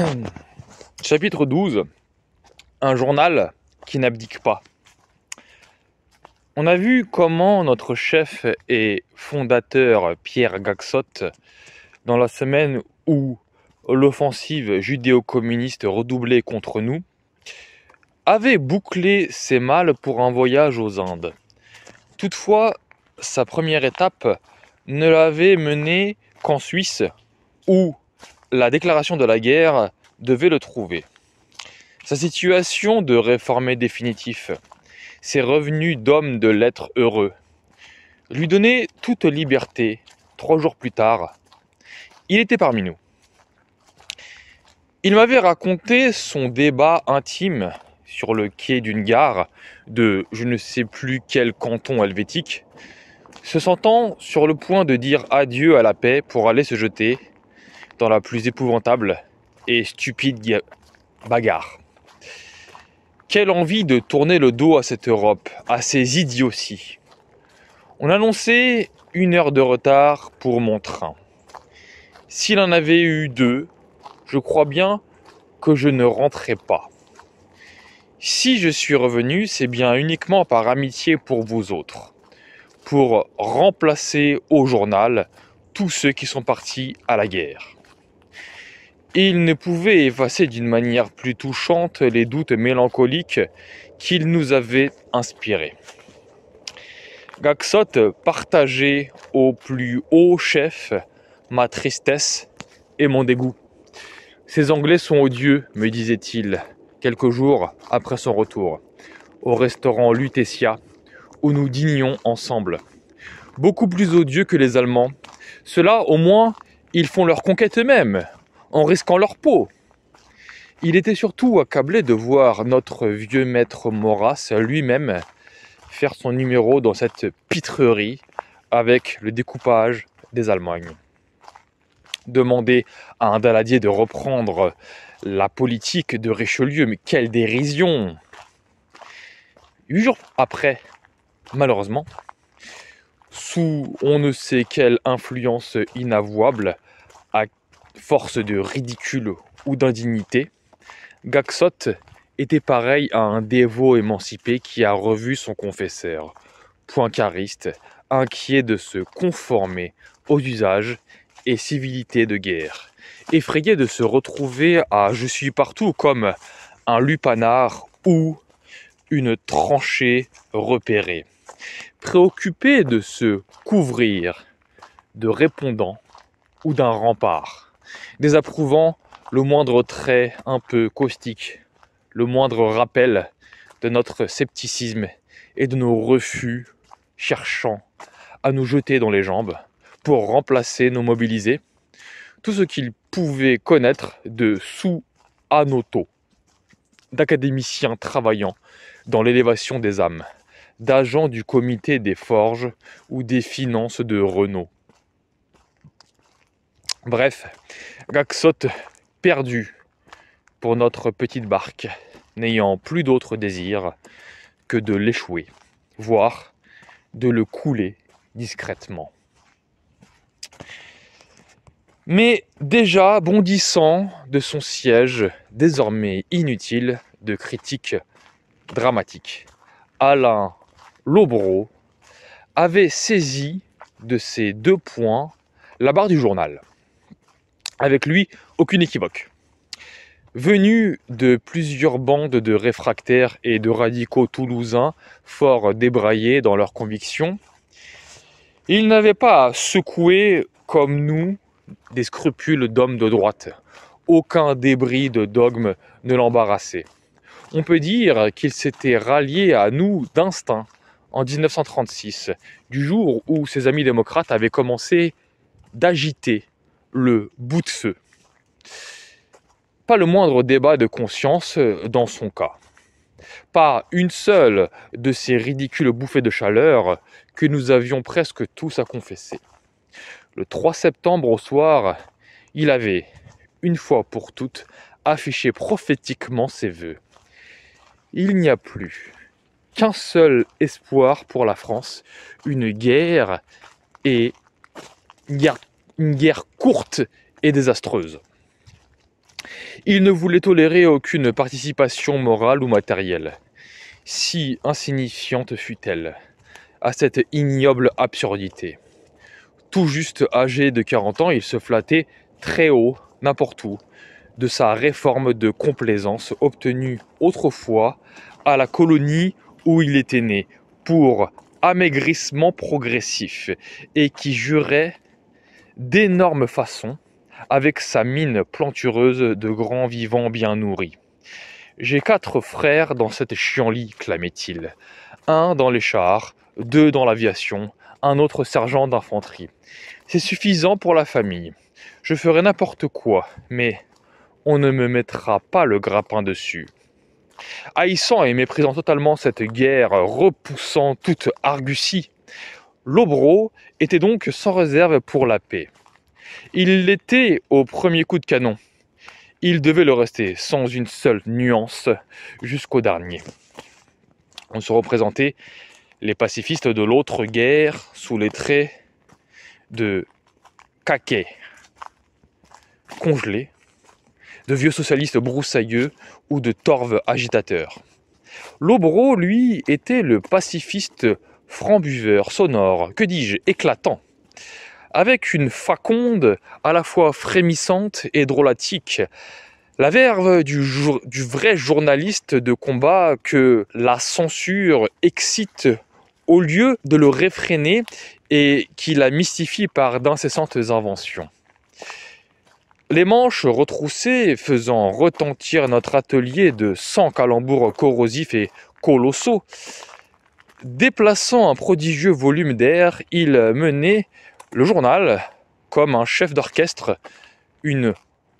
Chapitre 12. Un journal qui n'abdique pas. On a vu comment notre chef et fondateur Pierre Gaxot, dans la semaine où l'offensive judéo-communiste redoublait contre nous, avait bouclé ses malles pour un voyage aux Indes. Toutefois, sa première étape ne l'avait mené qu'en Suisse, où la déclaration de la guerre devait le trouver. Sa situation de réformé définitif, ses revenus d'homme de lettres heureux, lui donnaient toute liberté. Trois jours plus tard, il était parmi nous. Il m'avait raconté son débat intime sur le quai d'une gare de je ne sais plus quel canton helvétique, se sentant sur le point de dire adieu à la paix pour aller se jeter la plus épouvantable et stupide bagarre. Quelle envie de tourner le dos à cette Europe, à ces idioties. On annonçait une heure de retard pour mon train. S'il en avait eu deux, je crois bien que je ne rentrais pas. Si je suis revenu, c'est bien uniquement par amitié pour vous autres, pour remplacer au journal tous ceux qui sont partis à la guerre. Il ne pouvait effacer d'une manière plus touchante les doutes mélancoliques qu'il nous avait inspirés. Gaxot partageait au plus haut chef ma tristesse et mon dégoût. Ces Anglais sont odieux, me disait-il, quelques jours après son retour, au restaurant Lutetia, où nous dînions ensemble. Beaucoup plus odieux que les Allemands. Ceux-là, au moins, ils font leur conquête eux-mêmes, en risquant leur peau. Il était surtout accablé de voir notre vieux maître Maurras lui-même faire son numéro dans cette pitrerie avec le découpage des Allemagnes. Demander à un daladier de reprendre la politique de Richelieu, mais quelle dérision Huit jours après, malheureusement, sous on ne sait quelle influence inavouable, à force de ridicule ou d'indignité, Gaxot était pareil à un dévot émancipé qui a revu son confesseur, poincariste, inquiet de se conformer aux usages et civilités de guerre. Effrayé de se retrouver à je suis partout comme un lupanar ou une tranchée repérée. Préoccupé de se couvrir de répondants ou d'un rempart, désapprouvant le moindre trait un peu caustique, le moindre rappel de notre scepticisme et de nos refus cherchant à nous jeter dans les jambes pour remplacer nos mobilisés, tout ce qu'il pouvait connaître de sous-anoto, d'académiciens travaillant dans l'élévation des âmes, d'agents du comité des forges ou des finances de Renault. Bref, Gaxot perdu pour notre petite barque, n'ayant plus d'autre désir que de l'échouer, voire de le couler discrètement mais déjà bondissant de son siège désormais inutile de critiques dramatiques. Alain Lobreau avait saisi de ces deux points la barre du journal. Avec lui, aucune équivoque. Venu de plusieurs bandes de réfractaires et de radicaux toulousains fort débraillés dans leurs convictions, il n'avait pas secoué comme nous des scrupules d'hommes de droite. Aucun débris de dogme ne l'embarrassait. On peut dire qu'il s'était rallié à nous d'instinct en 1936, du jour où ses amis démocrates avaient commencé d'agiter le bout de feu. Pas le moindre débat de conscience dans son cas. Pas une seule de ces ridicules bouffées de chaleur que nous avions presque tous à confesser le 3 septembre au soir, il avait, une fois pour toutes, affiché prophétiquement ses voeux. Il n'y a plus qu'un seul espoir pour la France, une guerre et une guerre, courte et désastreuse. Il ne voulait tolérer aucune participation morale ou matérielle, si insignifiante fût-elle, à cette ignoble absurdité. Tout juste âgé de 40 ans, il se flattait très haut, n'importe où, de sa réforme de complaisance obtenue autrefois à la colonie où il était né, pour amaigrissement progressif, et qui jurait d'énormes façons avec sa mine plantureuse de grands vivants bien nourris. J'ai quatre frères dans cette chienlit, clamait-il. Un dans les chars, deux dans l'aviation, un autre sergent d'infanterie. C'est suffisant pour la famille. Je ferai n'importe quoi, mais on ne me mettra pas le grappin dessus. Haïssant et méprisant totalement cette guerre, repoussant toute argutie, Lobro était donc sans réserve pour la paix. Il l'était au premier coup de canon. Il devait le rester sans une seule nuance jusqu'au dernier. On se représentait les pacifistes de l'autre guerre sous les traits de caquets congelés, de vieux socialistes broussailleux ou de torves agitateurs. Lobro, lui, était le pacifiste franc-buveur, sonore, que dis-je, éclatant, avec une faconde à la fois frémissante et drôlatique, la verve du, vrai journaliste de combat que la censure excite au lieu de le réfréner et qui la mystifie par d'incessantes inventions. Les manches retroussées faisant retentir notre atelier de 100 calembours corrosifs et colossaux, déplaçant un prodigieux volume d'air, il menait le journal, comme un chef d'orchestre, une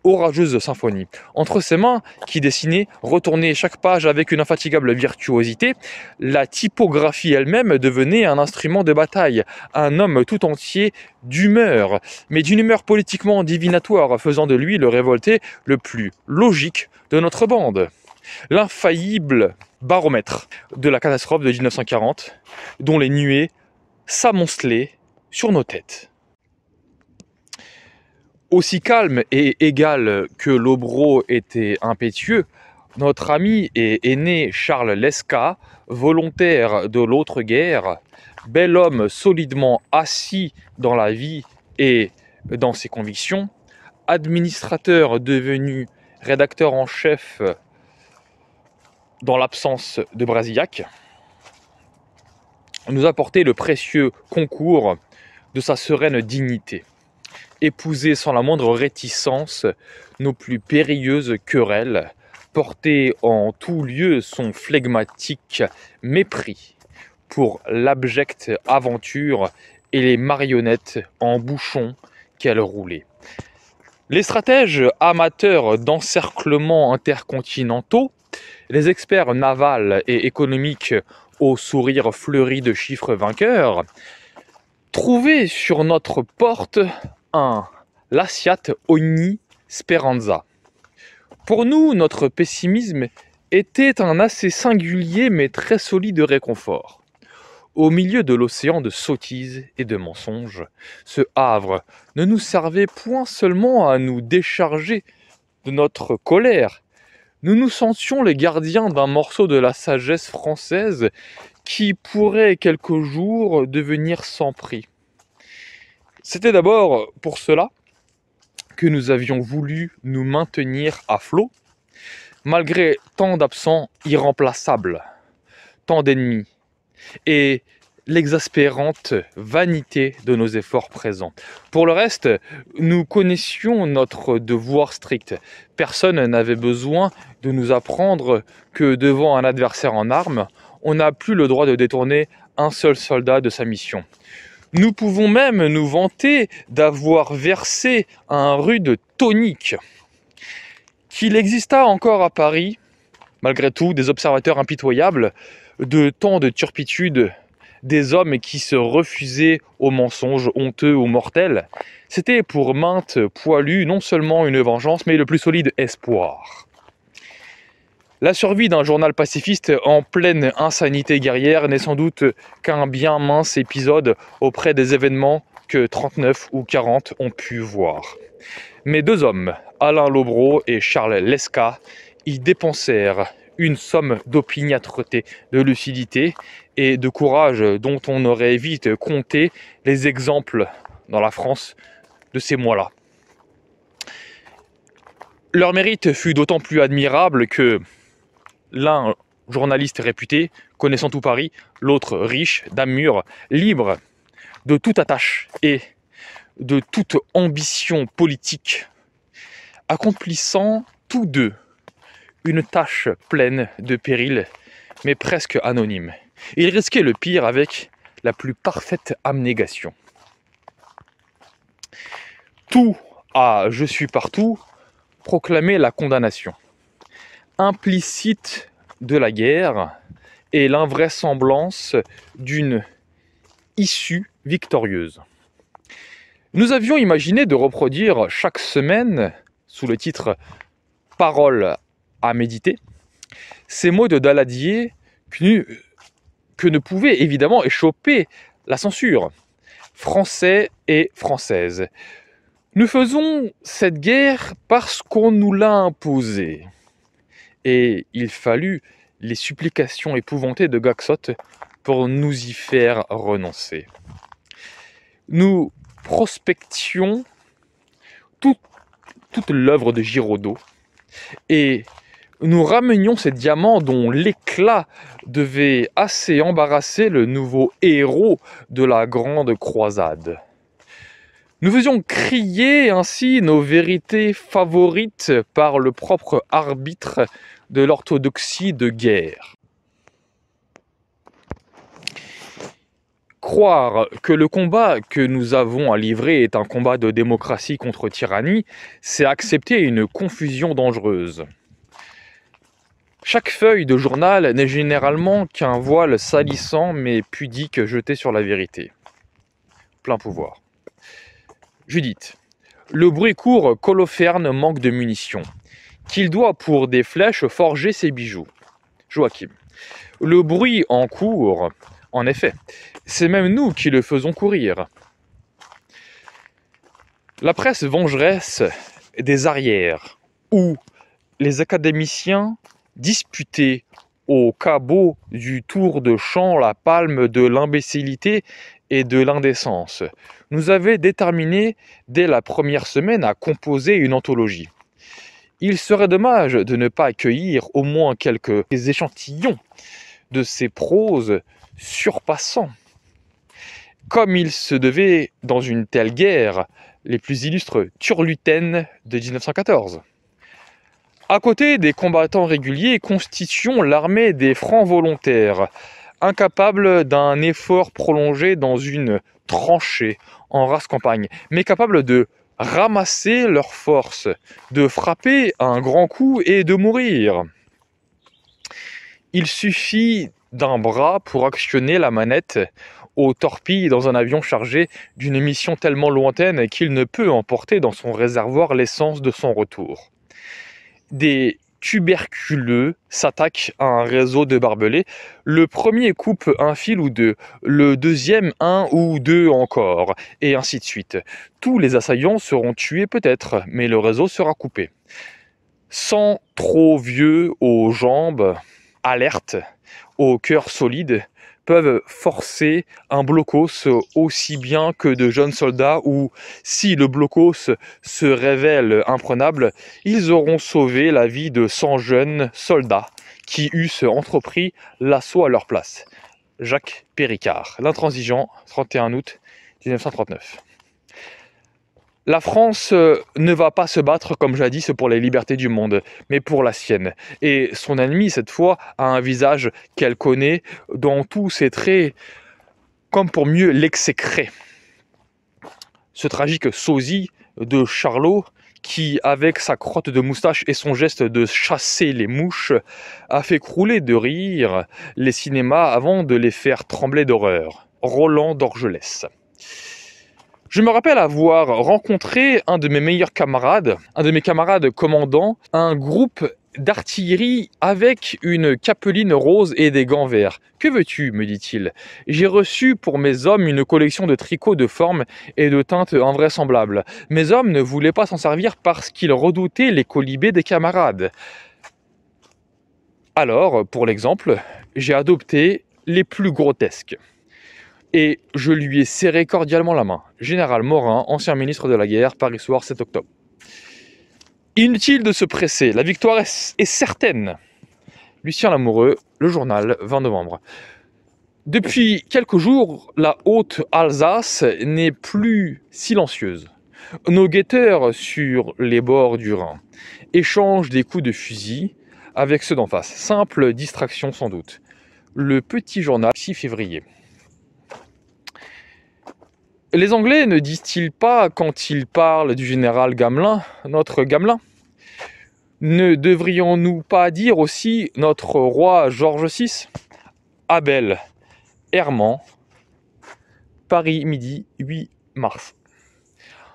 orageuse symphonie. Entre ses mains, qui dessinaient, retournaient chaque page avec une infatigable virtuosité, la typographie elle-même devenait un instrument de bataille, un homme tout entier d'humeur, mais d'une humeur politiquement divinatoire, faisant de lui le révolté le plus logique de notre bande. L'infaillible baromètre de la catastrophe de 1940, dont les nuées s'amoncelaient sur nos têtes. Aussi calme et égal que Lobro était impétueux, notre ami et aîné Charles Lesca, volontaire de l'autre guerre, bel homme solidement assis dans la vie et dans ses convictions, administrateur devenu rédacteur en chef dans l'absence de Brasillac, nous apportait le précieux concours de sa sereine dignité, épouser sans la moindre réticence nos plus périlleuses querelles, porter en tout lieu son flegmatique mépris pour l'abjecte aventure et les marionnettes en bouchon qu'elle roulait. Les stratèges amateurs d'encerclement intercontinentaux, les experts navals et économiques au sourire fleuri de chiffres vainqueurs, trouver sur notre porte un Laciat Ogni Speranza. Pour nous, notre pessimisme était un assez singulier mais très solide réconfort. Au milieu de l'océan de sottises et de mensonges, ce havre ne nous servait point seulement à nous décharger de notre colère, nous nous sentions les gardiens d'un morceau de la sagesse française qui pourrait quelque jour devenir sans prix. C'était d'abord pour cela que nous avions voulu nous maintenir à flot, malgré tant d'absents irremplaçables, tant d'ennemis, et l'exaspérante vanité de nos efforts présents. Pour le reste, nous connaissions notre devoir strict. Personne n'avait besoin de nous apprendre que devant un adversaire en armes, on n'a plus le droit de détourner un seul soldat de sa mission. Nous pouvons même nous vanter d'avoir versé un rude tonique. Qu'il exista encore à Paris, malgré tout, des observateurs impitoyables de tant de turpitude, des hommes qui se refusaient aux mensonges honteux ou mortels, c'était pour maintes poilus non seulement une vengeance, mais le plus solide espoir. La survie d'un journal pacifiste en pleine insanité guerrière n'est sans doute qu'un bien mince épisode auprès des événements que 39 ou 40 ont pu voir. Mais deux hommes, Alain Lobreau et Charles Lesca, y dépensèrent une somme d'opiniâtreté, de lucidité et de courage dont on aurait vite compté les exemples dans la France de ces mois-là. Leur mérite fut d'autant plus admirable que l'un journaliste réputé, connaissant tout Paris, l'autre riche, mûre, libre de toute attache et de toute ambition politique, accomplissant tous deux une tâche pleine de périls, mais presque anonyme. Ils risquaient le pire avec la plus parfaite abnégation. Tout à Je suis partout proclamait la condamnation implicite de la guerre et l'invraisemblance d'une issue victorieuse. Nous avions imaginé de reproduire chaque semaine, sous le titre Parole à méditer, ces mots de Daladier que, ne pouvait évidemment échapper la censure. Français et françaises. Nous faisons cette guerre parce qu'on nous l'a imposée. Et il fallut les supplications épouvantées de Gaxot pour nous y faire renoncer. Nous prospections toute l'œuvre de Giraudot et nous ramenions ces diamants dont l'éclat devait assez embarrasser le nouveau héros de la grande croisade. Nous faisions crier ainsi nos vérités favorites par le propre arbitre de l'orthodoxie de guerre. Croire que le combat que nous avons à livrer est un combat de démocratie contre tyrannie, c'est accepter une confusion dangereuse. Chaque feuille de journal n'est généralement qu'un voile salissant mais pudique jeté sur la vérité. Plein pouvoir. Judith. Le bruit court qu'Holoferne manque de munitions, qu'il doit pour des flèches forger ses bijoux. Joachim. Le bruit en court, en effet, c'est même nous qui le faisons courir. La presse vengeresse des arrières, où les académiciens disputaient au cabot du tour de champ la palme de l'imbécilité et de l'indécence, nous avait déterminé dès la première semaine à composer une anthologie. Il serait dommage de ne pas accueillir au moins quelques échantillons de ces proses surpassant, comme il se devait dans une telle guerre, les plus illustres turlutaines de 1914. À côté des combattants réguliers, constituons l'armée des francs volontaires, incapables d'un effort prolongé dans une tranchée en race campagne, mais capables de ramasser leurs forces, de frapper un grand coup et de mourir. Il suffit d'un bras pour actionner la manette aux torpilles dans un avion chargé d'une mission tellement lointaine qu'il ne peut emporter dans son réservoir l'essence de son retour. Des tuberculeux s'attaque à un réseau de barbelés. Le premier coupe un fil ou deux, le deuxième un ou deux encore, et ainsi de suite. Tous les assaillants seront tués peut-être, mais le réseau sera coupé. Sans trop vieux aux jambes, alertes, au cœur solide, forcer un blocos aussi bien que de jeunes soldats ou si le blocos se révèle imprenable, ils auront sauvé la vie de 100 jeunes soldats qui eussent entrepris l'assaut à leur place. Jacques Péricard, l'intransigeant, 31 août 1939. La France euh, ne va pas se battre comme jadis pour les libertés du monde, mais pour la sienne. Et son ennemi, cette fois, a un visage qu'elle connaît dans tous ses traits, comme pour mieux l'exécrer. Ce tragique sosie de Charlot, qui, avec sa crotte de moustache et son geste de chasser les mouches, a fait crouler de rire les cinémas avant de les faire trembler d'horreur. Roland d'Orgelès. Je me rappelle avoir rencontré un de mes meilleurs camarades, un de mes camarades commandants, un groupe d'artillerie avec une capeline rose et des gants verts. Que veux-tu me dit-il. J'ai reçu pour mes hommes une collection de tricots de forme et de teintes invraisemblables. Mes hommes ne voulaient pas s'en servir parce qu'ils redoutaient les colibés des camarades. Alors, pour l'exemple, j'ai adopté les plus grotesques. Et je lui ai serré cordialement la main. Général Morin, ancien ministre de la guerre, Paris soir 7 octobre. Inutile de se presser, la victoire est, certaine. Lucien Lamoureux, le journal, 20 novembre. Depuis quelques jours, la haute Alsace n'est plus silencieuse. Nos guetteurs sur les bords du Rhin échangent des coups de fusil avec ceux d'en face. Simple distraction sans doute. Le petit journal 6 février. Les Anglais ne disent-ils pas, quand ils parlent du général Gamelin, notre Gamelin Ne devrions-nous pas dire aussi notre roi Georges VI Abel, Herman, Paris midi 8 mars?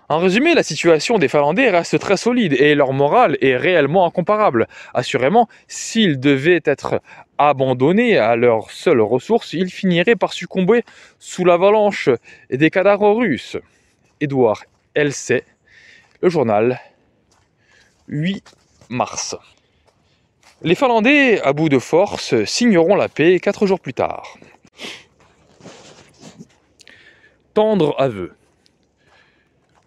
En résumé, la situation des Finlandais reste très solide et leur morale est réellement incomparable. Assurément, s'ils devaient être abandonnés à leurs seules ressources, ils finiraient par succomber sous l'avalanche des cadavres russes. Édouard Elsey, le journal, 8 mars. Les Finlandais, à bout de force, signeront la paix quatre jours plus tard. Tendre aveu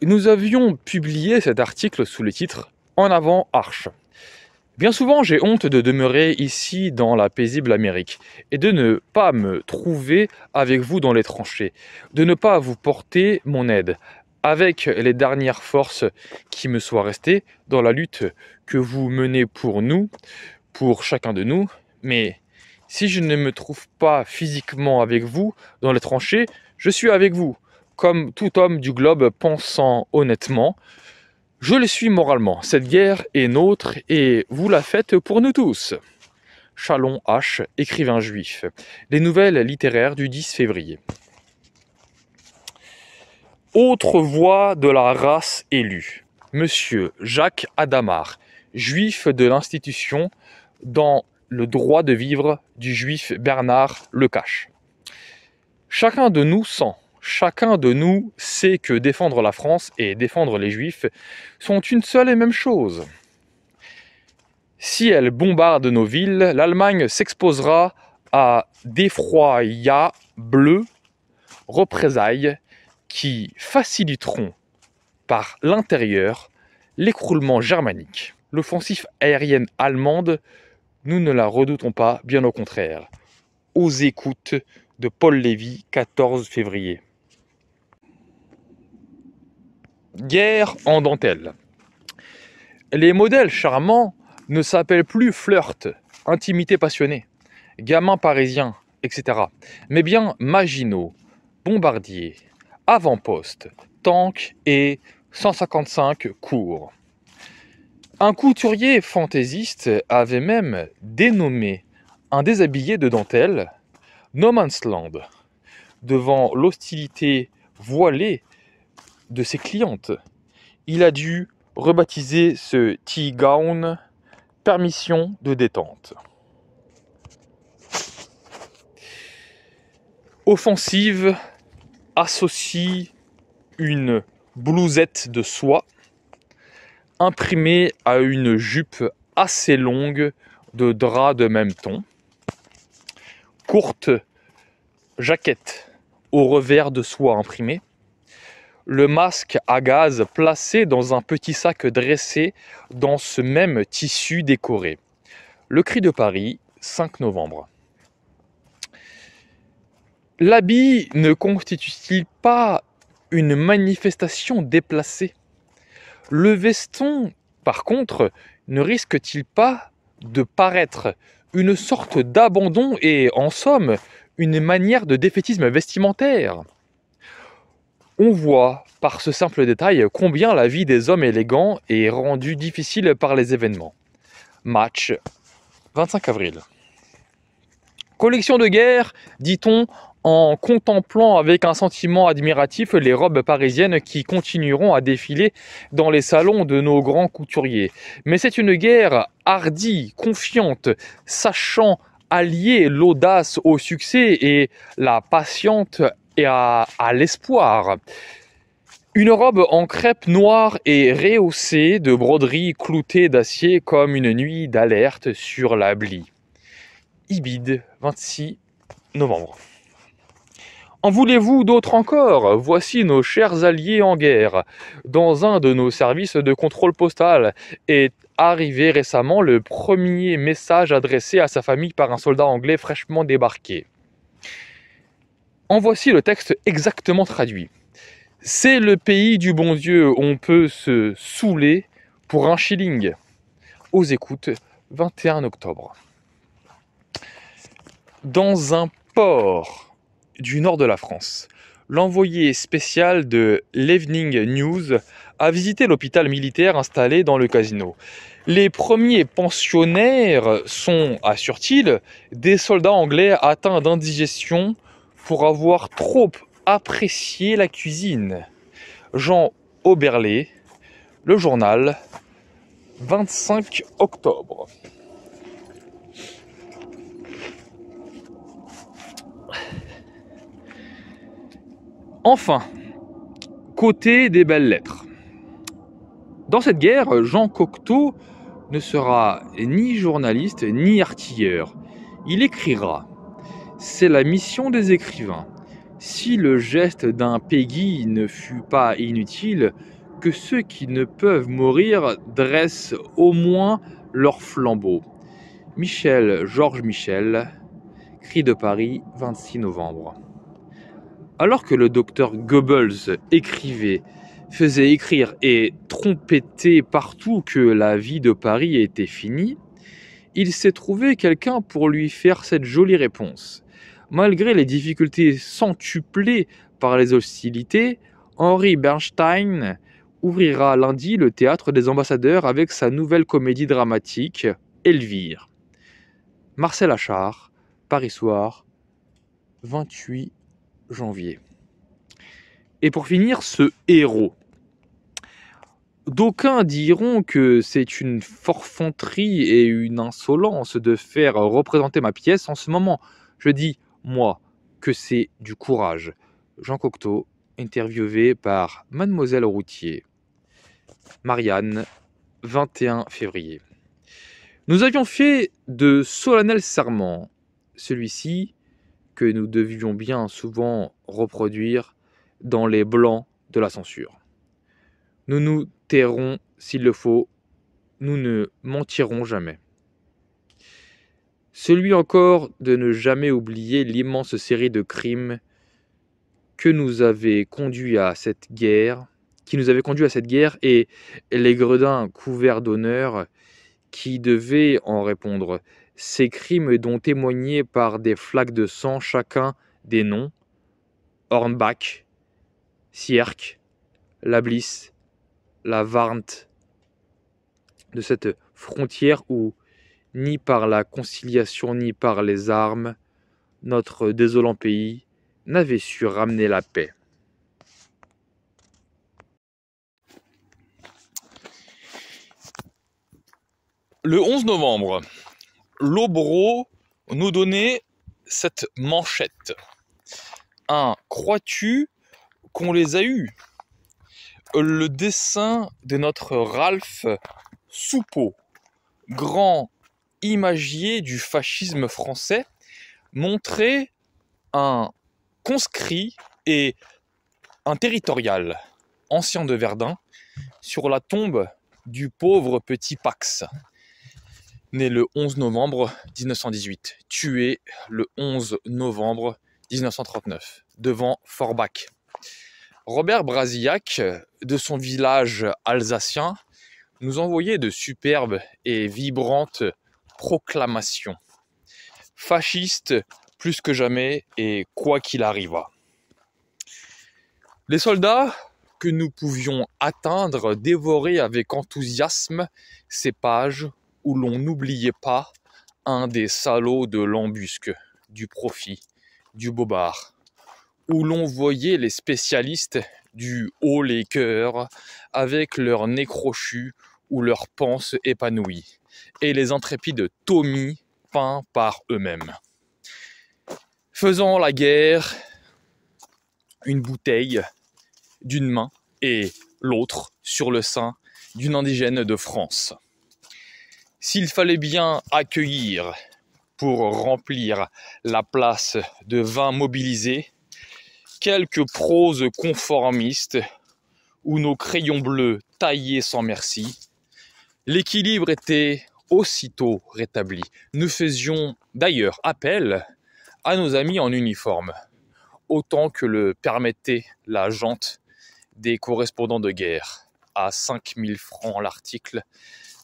nous avions publié cet article sous le titre En avant Arche. Bien souvent, j'ai honte de demeurer ici dans la paisible Amérique et de ne pas me trouver avec vous dans les tranchées, de ne pas vous porter mon aide avec les dernières forces qui me soient restées dans la lutte que vous menez pour nous, pour chacun de nous. Mais si je ne me trouve pas physiquement avec vous dans les tranchées, je suis avec vous comme tout homme du globe pensant honnêtement, je le suis moralement. Cette guerre est nôtre et vous la faites pour nous tous. Chalon H, écrivain juif. Les nouvelles littéraires du 10 février. Autre voix de la race élue. Monsieur Jacques Adamar, juif de l'institution dans le droit de vivre du juif Bernard Lecache. Chacun de nous sent chacun de nous sait que défendre la France et défendre les Juifs sont une seule et même chose. Si elle bombarde nos villes, l'Allemagne s'exposera à d'effroyables représailles qui faciliteront par l'intérieur l'écroulement germanique. L'offensive aérienne allemande, nous ne la redoutons pas, bien au contraire. Aux écoutes de Paul Lévy, 14 février. Guerre en dentelle. Les modèles charmants ne s'appellent plus flirt, intimité passionnée, gamin parisien, etc. Mais bien Maginot, Bombardier, Avant-Poste, Tank et 155 cours. Un couturier fantaisiste avait même dénommé un déshabillé de dentelle No Man's Land. Devant l'hostilité voilée de ses clientes. Il a dû rebaptiser ce tea gown permission de détente. Offensive associe une blousette de soie imprimée à une jupe assez longue de drap de même ton, courte jaquette au revers de soie imprimée, le masque à gaz placé dans un petit sac dressé dans ce même tissu décoré. Le cri de Paris, 5 novembre. L'habit ne constitue-t-il pas une manifestation déplacée? Le veston, par contre, ne risque-t-il pas de paraître une sorte d'abandon et, en somme, une manière de défaitisme vestimentaire? On voit par ce simple détail combien la vie des hommes élégants est rendue difficile par les événements. Match 25 avril. Collection de guerre, dit-on, en contemplant avec un sentiment admiratif les robes parisiennes qui continueront à défiler dans les salons de nos grands couturiers. Mais c'est une guerre hardie, confiante, sachant allier l'audace au succès et la patiente et à, l'espoir. Une robe en crêpe noire et rehaussée de broderies cloutées d'acier comme une nuit d'alerte sur la blie. Ibid, 26 novembre. En voulez-vous d'autres encore? Voici nos chers alliés en guerre. Dans un de nos services de contrôle postal est arrivé récemment le premier message adressé à sa famille par un soldat anglais fraîchement débarqué. En voici le texte exactement traduit. C'est le pays du bon Dieu, on peut se saouler pour un shilling. Aux écoutes, 21 octobre. Dans un port du nord de la France, l'envoyé spécial de l'Evening News a visité l'hôpital militaire installé dans le casino. Les premiers pensionnaires sont, assure-t-il, des soldats anglais atteints d'indigestion avoir trop apprécié la cuisine. Jean Oberlé, le journal, 25 octobre. Enfin, côté des belles lettres. Dans cette guerre, Jean Cocteau ne sera ni journaliste ni artilleur. Il écrira. C'est la mission des écrivains. Si le geste d'un Peggy ne fut pas inutile, que ceux qui ne peuvent mourir dressent au moins leur flambeau. Michel Georges Michel, Cri de Paris, 26 novembre. Alors que le docteur Goebbels écrivait faisait écrire et trompettait partout que la vie de Paris était finie, il s'est trouvé quelqu'un pour lui faire cette jolie réponse. Malgré les difficultés centuplées par les hostilités, Henri Bernstein ouvrira lundi le théâtre des ambassadeurs avec sa nouvelle comédie dramatique Elvire. Marcel Achard, Paris Soir, 28 janvier. Et pour finir, ce héros. D'aucuns diront que c'est une forfanterie et une insolence de faire représenter ma pièce en ce moment. Je dis, moi, que c'est du courage. Jean Cocteau, interviewé par Mademoiselle Routier. Marianne, 21 février. Nous avions fait de solennels serments. Celui-ci, que nous devions bien souvent reproduire dans les blancs de la censure. Nous nous tairons s'il le faut, nous ne mentirons jamais. Celui encore de ne jamais oublier l'immense série de crimes que nous avait conduit à cette guerre, qui nous avait conduit à cette guerre et les gredins couverts d'honneur qui devaient en répondre. Ces crimes dont témoignaient par des flaques de sang chacun des noms Hornbach, Sierck, Lablis, la Warnt, de cette frontière où, ni par la conciliation ni par les armes, notre désolant pays n'avait su ramener la paix. Le 11 novembre, Lobro nous donnait cette manchette. Un crois-tu qu'on les a eus. Le dessin de notre Ralph Soupeau, grand imagier du fascisme français, montrait un conscrit et un territorial, ancien de Verdun, sur la tombe du pauvre petit Pax, né le 11 novembre 1918, tué le 11 novembre 1939, devant Forbach. Robert Brasillac, de son village alsacien, nous envoyait de superbes et vibrantes proclamations. Fascistes plus que jamais et quoi qu'il arriva. Les soldats que nous pouvions atteindre dévoraient avec enthousiasme ces pages où l'on n'oubliait pas un des salauds de l'embusque, du profit, du Bobard, où l'on voyait les spécialistes du haut les cœurs avec leurs nez crochus ou leurs panses épanouies, et les intrépides Tommy peints par eux-mêmes. Faisant la guerre, une bouteille d'une main et l'autre sur le sein d'une indigène de France. S'il fallait bien accueillir pour remplir la place de vins mobilisés, quelques proses conformistes ou nos crayons bleus taillés sans merci, l'équilibre était aussitôt rétabli. Nous faisions d'ailleurs appel à nos amis en uniforme, autant que le permettait la jante des correspondants de guerre, à 5000 francs l'article,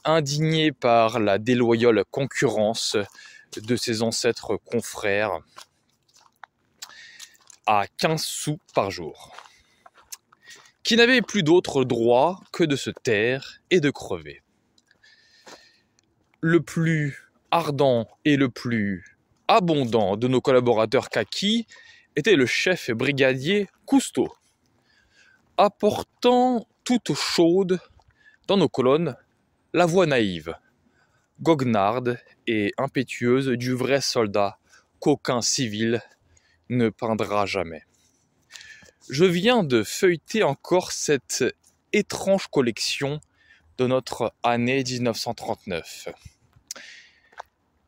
indigné par la déloyale concurrence de ses ancêtres confrères à 15 sous par jour, qui n'avait plus d'autre droit que de se taire et de crever. Le plus ardent et le plus abondant de nos collaborateurs kaki était le chef brigadier Cousteau, apportant toute chaude dans nos colonnes la voix naïve, goguenarde et impétueuse du vrai soldat qu'aucun civil ne peindra jamais. Je viens de feuilleter encore cette étrange collection de notre année 1939.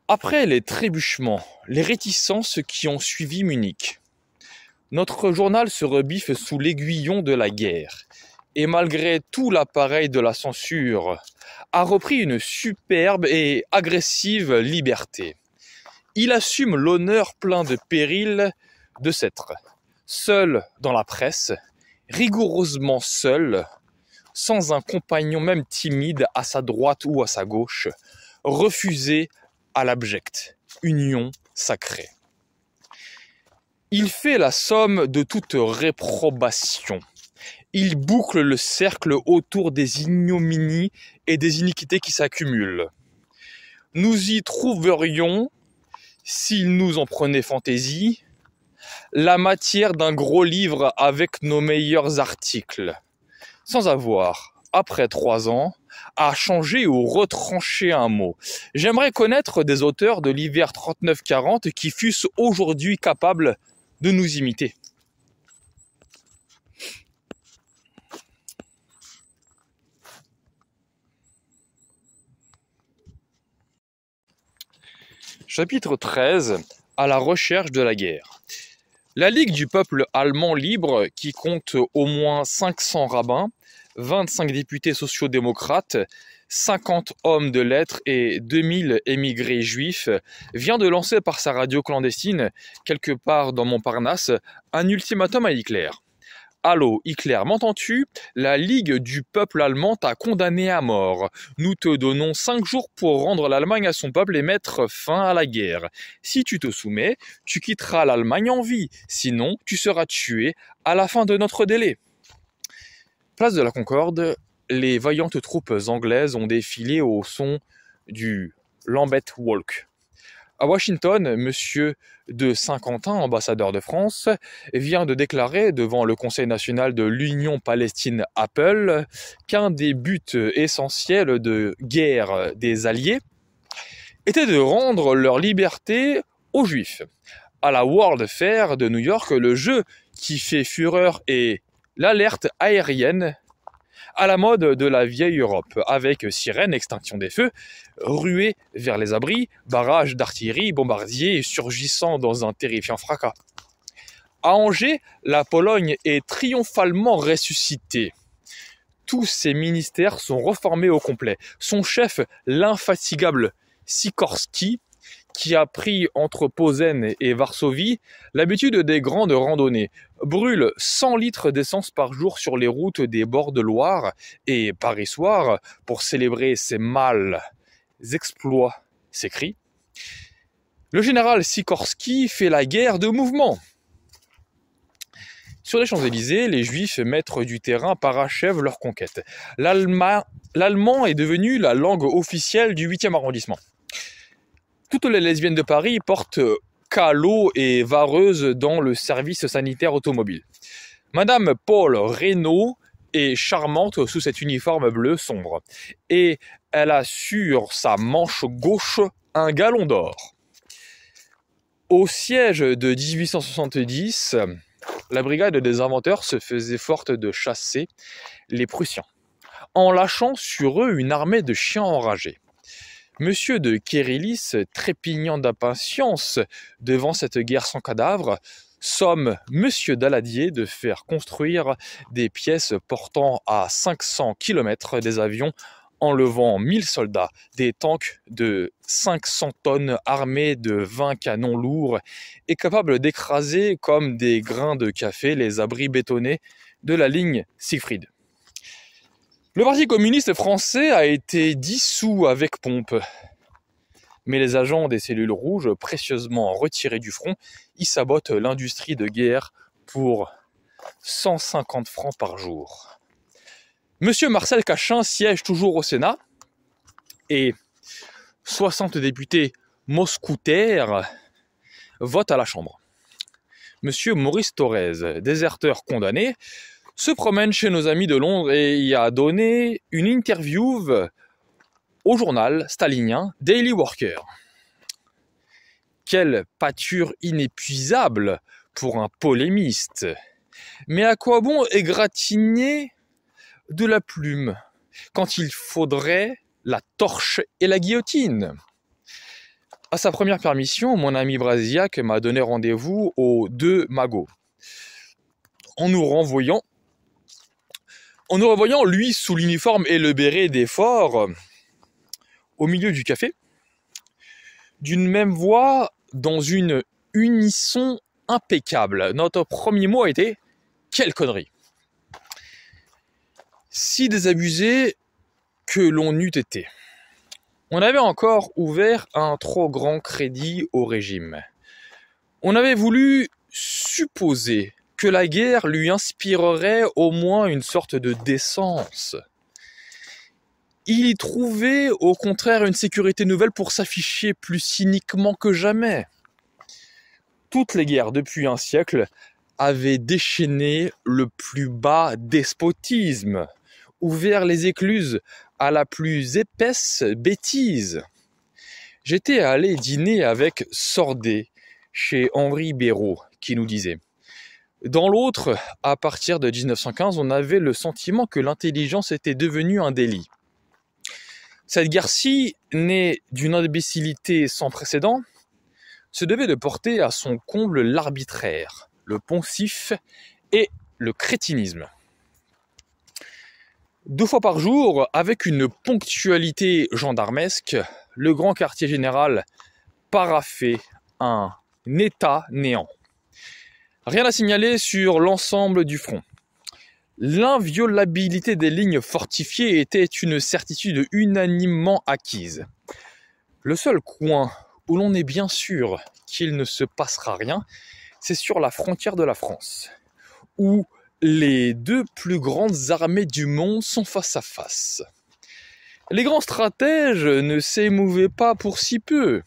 Après les trébuchements, les réticences qui ont suivi Munich, notre journal se rebiffe sous l'aiguillon de la guerre et malgré tout l'appareil de la censure, a repris une superbe et agressive liberté. Il assume l'honneur plein de périls de s'être seul dans la presse, rigoureusement seul, sans un compagnon même timide à sa droite ou à sa gauche, refusé à l'abjecte union sacrée. Il fait la somme de toute réprobation. Il boucle le cercle autour des ignominies et des iniquités qui s'accumulent. Nous y trouverions, s'il nous en prenait fantaisie, la matière d'un gros livre avec nos meilleurs articles, sans avoir, après trois ans, à changer ou retrancher un mot. J'aimerais connaître des auteurs de l'hiver 39-40 qui fussent aujourd'hui capables de nous imiter. Chapitre 13 À la recherche de la guerre. La Ligue du peuple allemand libre, qui compte au moins 500 rabbins, 25 députés sociaux-démocrates, 50 hommes de lettres et 2000 émigrés juifs, vient de lancer par sa radio clandestine, quelque part dans Montparnasse, un ultimatum à Hitler. Allô, Hitler, m'entends-tu? La Ligue du peuple allemand t'a condamné à mort. Nous te donnons cinq jours pour rendre l'Allemagne à son peuple et mettre fin à la guerre. Si tu te soumets, tu quitteras l'Allemagne en vie. Sinon, tu seras tué à la fin de notre délai. Place de la Concorde, les vaillantes troupes anglaises ont défilé au son du Lambeth Walk. À Washington, monsieur de Saint-Quentin, ambassadeur de France, vient de déclarer devant le Conseil national de l'Union Palestine Apple qu'un des buts essentiels de guerre des Alliés était de rendre leur liberté aux Juifs. À la World Fair de New York, le jeu qui fait fureur est l'alerte aérienne à la mode de la vieille Europe, avec sirènes, extinction des feux, ruée vers les abris, barrages d'artillerie, bombardiers surgissant dans un terrifiant fracas. À Angers, la Pologne est triomphalement ressuscitée. Tous ses ministères sont reformés au complet. Son chef, l'infatigable Sikorski, qui a pris entre Posen et Varsovie l'habitude des grandes randonnées, brûle 100 litres d'essence par jour sur les routes des bords de Loire et Paris soir pour célébrer ses mâles exploits, s'écrit. Le général Sikorski fait la guerre de mouvement. Sur les Champs-Élysées, les Juifs, maîtres du terrain, parachèvent leur conquête. L'allemand est devenu la langue officielle du 8e arrondissement toutes les lesbiennes de Paris portent calot et vareuse dans le service sanitaire automobile. Madame Paul Reynaud est charmante sous cet uniforme bleu sombre. Et elle a sur sa manche gauche un galon d'or. Au siège de 1870, la brigade des inventeurs se faisait forte de chasser les Prussiens, en lâchant sur eux une armée de chiens enragés. Monsieur de Kérélis, trépignant d'impatience devant cette guerre sans cadavre, somme Monsieur Daladier de faire construire des pièces portant à 500 km des avions enlevant 1000 soldats, des tanks de 500 tonnes armés de 20 canons lourds et capables d'écraser comme des grains de café les abris bétonnés de la ligne Siegfried. Le Parti communiste français a été dissous avec pompe. Mais les agents des cellules rouges, précieusement retirés du front, y sabotent l'industrie de guerre pour 150 francs par jour. Monsieur Marcel Cachin siège toujours au Sénat et 60 députés moscoutaires votent à la Chambre. Monsieur Maurice Thorez, déserteur condamné, se promène chez nos amis de Londres et y a donné une interview au journal stalinien Daily Worker. Quelle pâture inépuisable pour un polémiste. Mais à quoi bon égratigner de la plume quand il faudrait la torche et la guillotine? À sa première permission, mon ami Brasiac m'a donné rendez-vous aux deux magots. En nous renvoyant en nous revoyant, lui, sous l'uniforme et le béret des forts, au milieu du café, d'une même voix, dans une unisson impeccable. Notre premier mot a été Quelle connerie Si désabusé que l'on eût été. On avait encore ouvert un trop grand crédit au régime. On avait voulu supposer que la guerre lui inspirerait au moins une sorte de décence. Il y trouvait au contraire une sécurité nouvelle pour s'afficher plus cyniquement que jamais. Toutes les guerres depuis un siècle avaient déchaîné le plus bas despotisme, ouvert les écluses à la plus épaisse bêtise. J'étais allé dîner avec Sordet chez Henri Béraud, qui nous disait dans l'autre, à partir de 1915, on avait le sentiment que l'intelligence était devenue un délit. Cette guerre-ci, née d'une imbécilité sans précédent, se devait de porter à son comble l'arbitraire, le poncif et le crétinisme. Deux fois par jour, avec une ponctualité gendarmesque, le grand quartier général paraffait un état néant. Rien à signaler sur l'ensemble du front. L'inviolabilité des lignes fortifiées était une certitude unanimement acquise. Le seul coin où l'on est bien sûr qu'il ne se passera rien, c'est sur la frontière de la France, où les deux plus grandes armées du monde sont face à face. Les grands stratèges ne s'émouvaient pas pour si peu.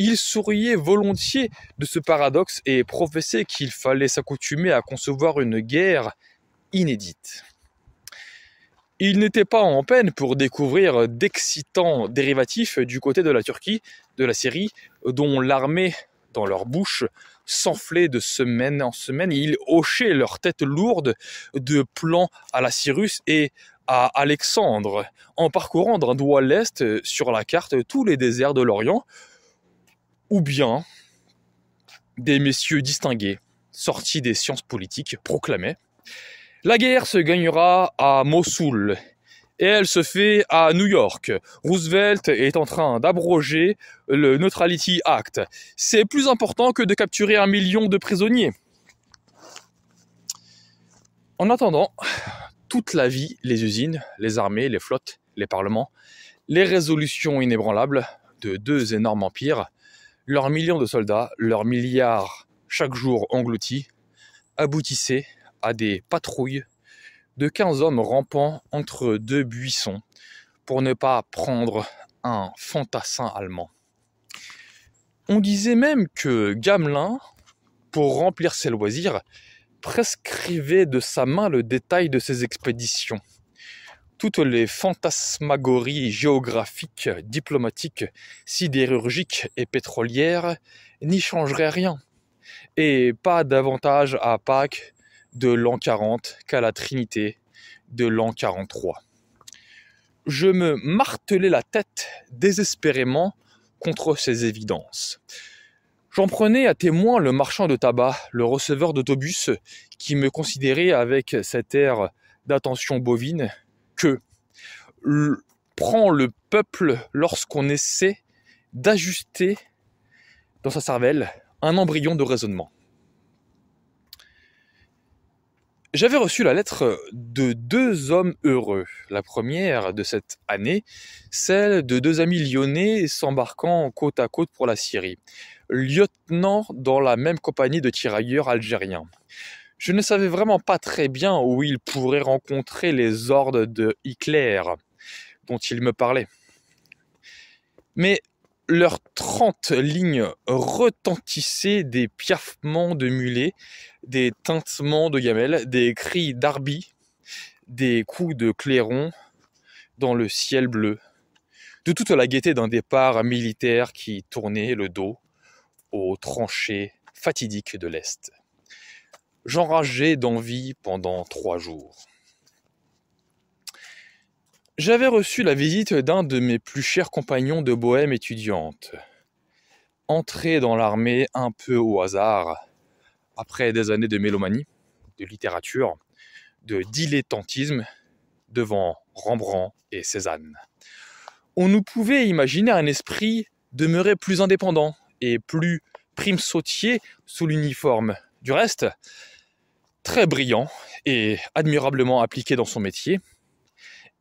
Il souriait volontiers de ce paradoxe et professait qu'il fallait s'accoutumer à concevoir une guerre inédite. Il n'était pas en peine pour découvrir d'excitants dérivatifs du côté de la Turquie, de la Syrie, dont l'armée, dans leur bouche, s'enflait de semaine en semaine. Ils hochaient leur tête lourde de plans à la Cyrus et à Alexandre, en parcourant d'un doigt l'est sur la carte tous les déserts de l'Orient, ou bien des messieurs distingués, sortis des sciences politiques, proclamaient La guerre se gagnera à Mossoul et elle se fait à New York. Roosevelt est en train d'abroger le Neutrality Act. C'est plus important que de capturer un million de prisonniers. En attendant, toute la vie, les usines, les armées, les flottes, les parlements, les résolutions inébranlables de deux énormes empires leurs millions de soldats, leurs milliards chaque jour engloutis, aboutissaient à des patrouilles de 15 hommes rampant entre deux buissons pour ne pas prendre un fantassin allemand. On disait même que Gamelin, pour remplir ses loisirs, prescrivait de sa main le détail de ses expéditions. Toutes les fantasmagories géographiques, diplomatiques, sidérurgiques et pétrolières n'y changeraient rien. Et pas davantage à Pâques de l'an 40 qu'à la Trinité de l'an 43. Je me martelais la tête désespérément contre ces évidences. J'en prenais à témoin le marchand de tabac, le receveur d'autobus, qui me considérait avec cet air d'attention bovine que prend le peuple lorsqu'on essaie d'ajuster dans sa cervelle un embryon de raisonnement. J'avais reçu la lettre de deux hommes heureux. La première de cette année, celle de deux amis lyonnais s'embarquant côte à côte pour la Syrie, lieutenant dans la même compagnie de tirailleurs algériens. Je ne savais vraiment pas très bien où ils pourraient rencontrer les ordres de Hitler dont ils me parlaient. Mais leurs trente lignes retentissaient des piaffements de mulets, des tintements de gamelles, des cris d'arbi, des coups de clairon dans le ciel bleu, de toute la gaieté d'un départ militaire qui tournait le dos aux tranchées fatidiques de l'Est. J'enrageais d'envie pendant trois jours. J'avais reçu la visite d'un de mes plus chers compagnons de bohème étudiante. Entré dans l'armée un peu au hasard, après des années de mélomanie, de littérature, de dilettantisme, devant Rembrandt et Cézanne. On nous pouvait imaginer un esprit demeurer plus indépendant et plus prime sautier sous l'uniforme. Du reste, très brillant et admirablement appliqué dans son métier,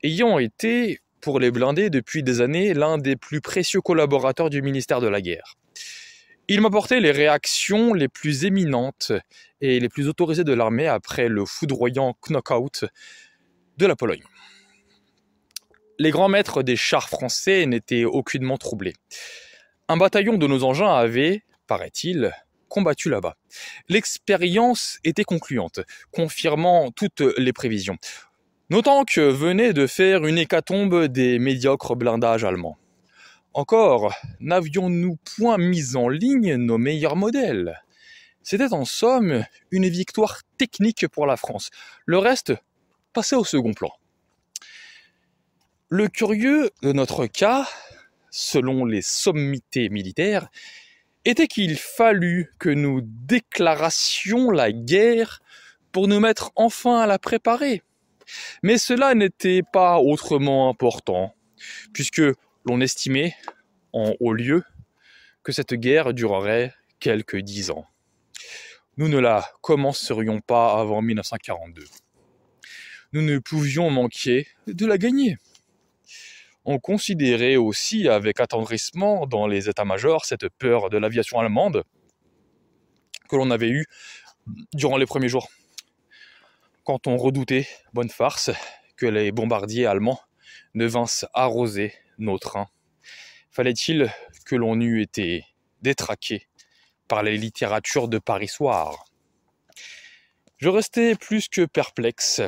ayant été, pour les blindés depuis des années, l'un des plus précieux collaborateurs du ministère de la Guerre. Il m'apportait les réactions les plus éminentes et les plus autorisées de l'armée après le foudroyant knockout de la Pologne. Les grands maîtres des chars français n'étaient aucunement troublés. Un bataillon de nos engins avait, paraît-il, combattu là-bas. L'expérience était concluante, confirmant toutes les prévisions. Notant que venait de faire une hécatombe des médiocres blindages allemands. Encore, n'avions-nous point mis en ligne nos meilleurs modèles C'était en somme une victoire technique pour la France. Le reste passait au second plan. Le curieux de notre cas, selon les sommités militaires, était qu'il fallut que nous déclarassions la guerre pour nous mettre enfin à la préparer. Mais cela n'était pas autrement important, puisque l'on estimait, en haut lieu, que cette guerre durerait quelques dix ans. Nous ne la commencerions pas avant 1942. Nous ne pouvions manquer de la gagner. On considérait aussi avec attendrissement dans les états-majors cette peur de l'aviation allemande que l'on avait eue durant les premiers jours quand on redoutait, bonne farce, que les bombardiers allemands ne vinssent arroser nos trains. Fallait-il que l'on eût été détraqué par les littératures de Paris soir? Je restais plus que perplexe,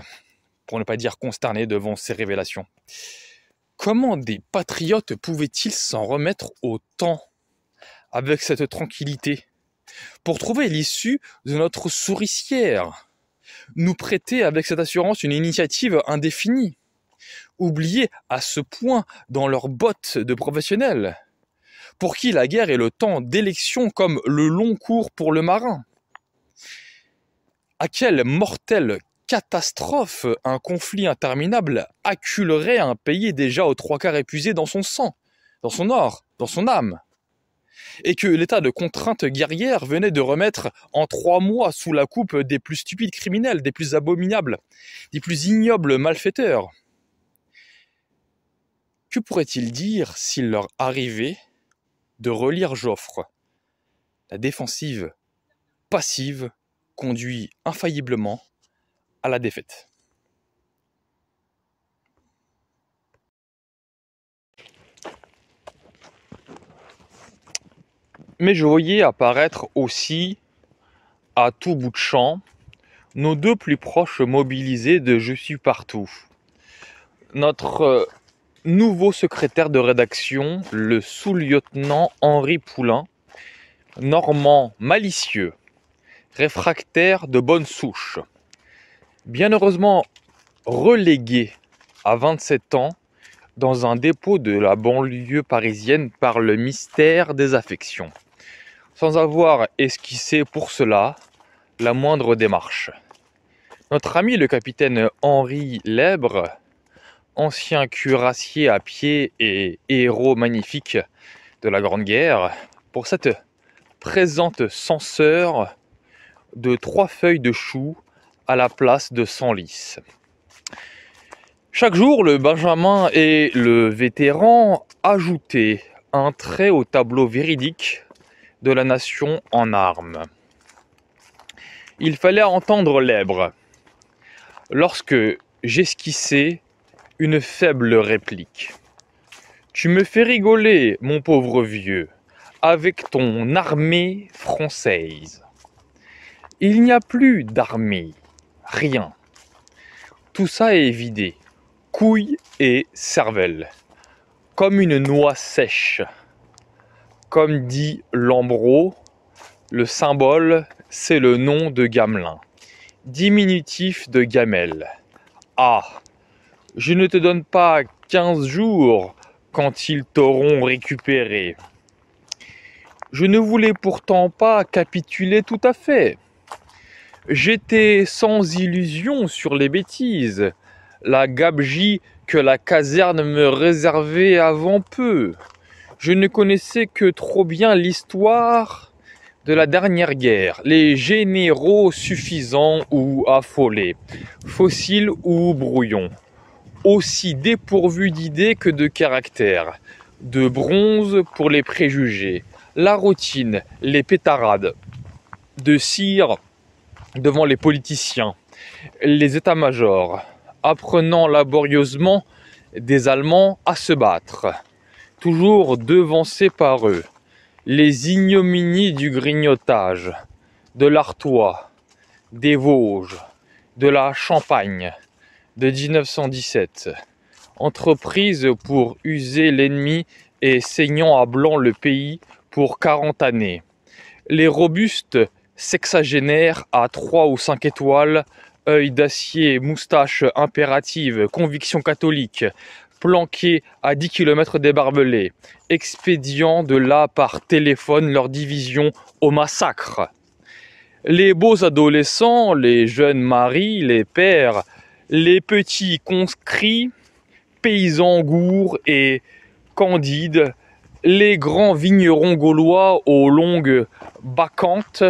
pour ne pas dire consterné devant ces révélations. Comment des patriotes pouvaient-ils s'en remettre autant avec cette tranquillité? Pour trouver l'issue de notre souricière nous prêter avec cette assurance une initiative indéfinie, oubliée à ce point dans leurs bottes de professionnels, pour qui la guerre est le temps d'élection comme le long cours pour le marin. À quelle mortelle catastrophe un conflit interminable acculerait un pays déjà aux trois quarts épuisé dans son sang, dans son or, dans son âme et que l'état de contrainte guerrière venait de remettre en trois mois sous la coupe des plus stupides criminels, des plus abominables, des plus ignobles malfaiteurs. Que pourrait-il dire s'il leur arrivait de relire Joffre La défensive passive conduit infailliblement à la défaite. Mais je voyais apparaître aussi, à tout bout de champ, nos deux plus proches mobilisés de Je suis partout. Notre euh, nouveau secrétaire de rédaction, le sous-lieutenant Henri Poulain, normand malicieux, réfractaire de bonne souche, bien heureusement relégué à 27 ans dans un dépôt de la banlieue parisienne par le mystère des affections, sans avoir esquissé pour cela la moindre démarche. Notre ami le capitaine Henri Lèbre, ancien cuirassier à pied et héros magnifique de la Grande Guerre, pour cette présente censeur de trois feuilles de chou à la place de 100 lys. Chaque jour, le Benjamin et le vétéran ajoutaient un trait au tableau véridique de la nation en armes. Il fallait entendre l'èbre lorsque j'esquissais une faible réplique. Tu me fais rigoler, mon pauvre vieux, avec ton armée française. Il n'y a plus d'armée, rien. Tout ça est vidé, couilles et cervelle, comme une noix sèche. Comme dit Lambro, le symbole, c'est le nom de Gamelin, diminutif de gamelle. Ah, je ne te donne pas quinze jours quand ils t'auront récupéré. Je ne voulais pourtant pas capituler tout à fait. J'étais sans illusion sur les bêtises, la gabegie que la caserne me réservait avant peu. Je ne connaissais que trop bien l'histoire de la dernière guerre, les généraux suffisants ou affolés, fossiles ou brouillons, aussi dépourvus d'idées que de caractère, de bronze pour les préjugés, la routine, les pétarades, de cire devant les politiciens, les états-majors, apprenant laborieusement des Allemands à se battre, toujours devancés par eux, les ignominies du grignotage, de l'Artois, des Vosges, de la Champagne de 1917, entreprise pour user l'ennemi et saignant à blanc le pays pour 40 années. Les robustes sexagénaires à 3 ou 5 étoiles, œil d'acier, moustache impérative, conviction catholique, planqués à 10 km des barbelés, expédiant de là par téléphone leur division au massacre. Les beaux adolescents, les jeunes maris, les pères, les petits conscrits, paysans gourds et candides, les grands vignerons gaulois aux longues bacchantes,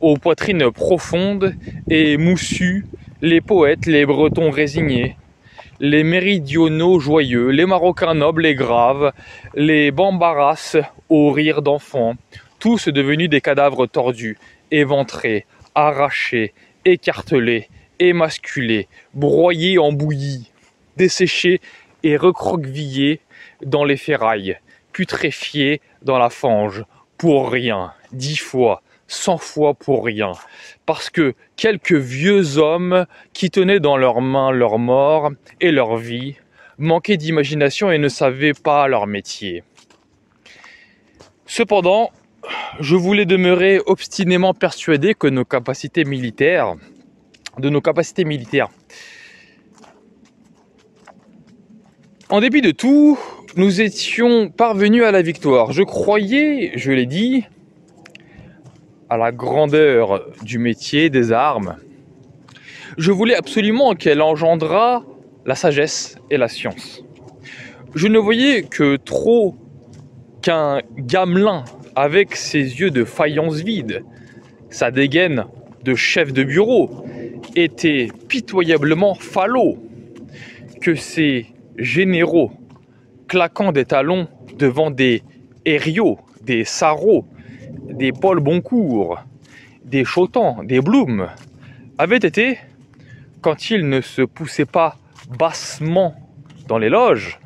aux poitrines profondes et moussues, les poètes, les bretons résignés, les méridionaux joyeux, les marocains nobles et graves, les bambaras aux rires d'enfants, tous devenus des cadavres tordus, éventrés, arrachés, écartelés, émasculés, broyés en bouillie, desséchés et recroquevillés dans les ferrailles, putréfiés dans la fange, pour rien, dix fois, cent fois pour rien. Parce que quelques vieux hommes qui tenaient dans leurs mains leur mort et leur vie manquaient d'imagination et ne savaient pas leur métier. Cependant, je voulais demeurer obstinément persuadé que nos capacités militaires, de nos capacités militaires, en dépit de tout, nous étions parvenus à la victoire. Je croyais, je l'ai dit, à la grandeur du métier des armes. Je voulais absolument qu'elle engendrât la sagesse et la science. Je ne voyais que trop qu'un gamelin avec ses yeux de faïence vide, sa dégaine de chef de bureau, était pitoyablement falot, que ses généraux claquant des talons devant des Herriot, des Sarrault, des Paul Boncourt, des Chotan, des Blum, avaient été, quand ils ne se poussaient pas bassement dans les loges,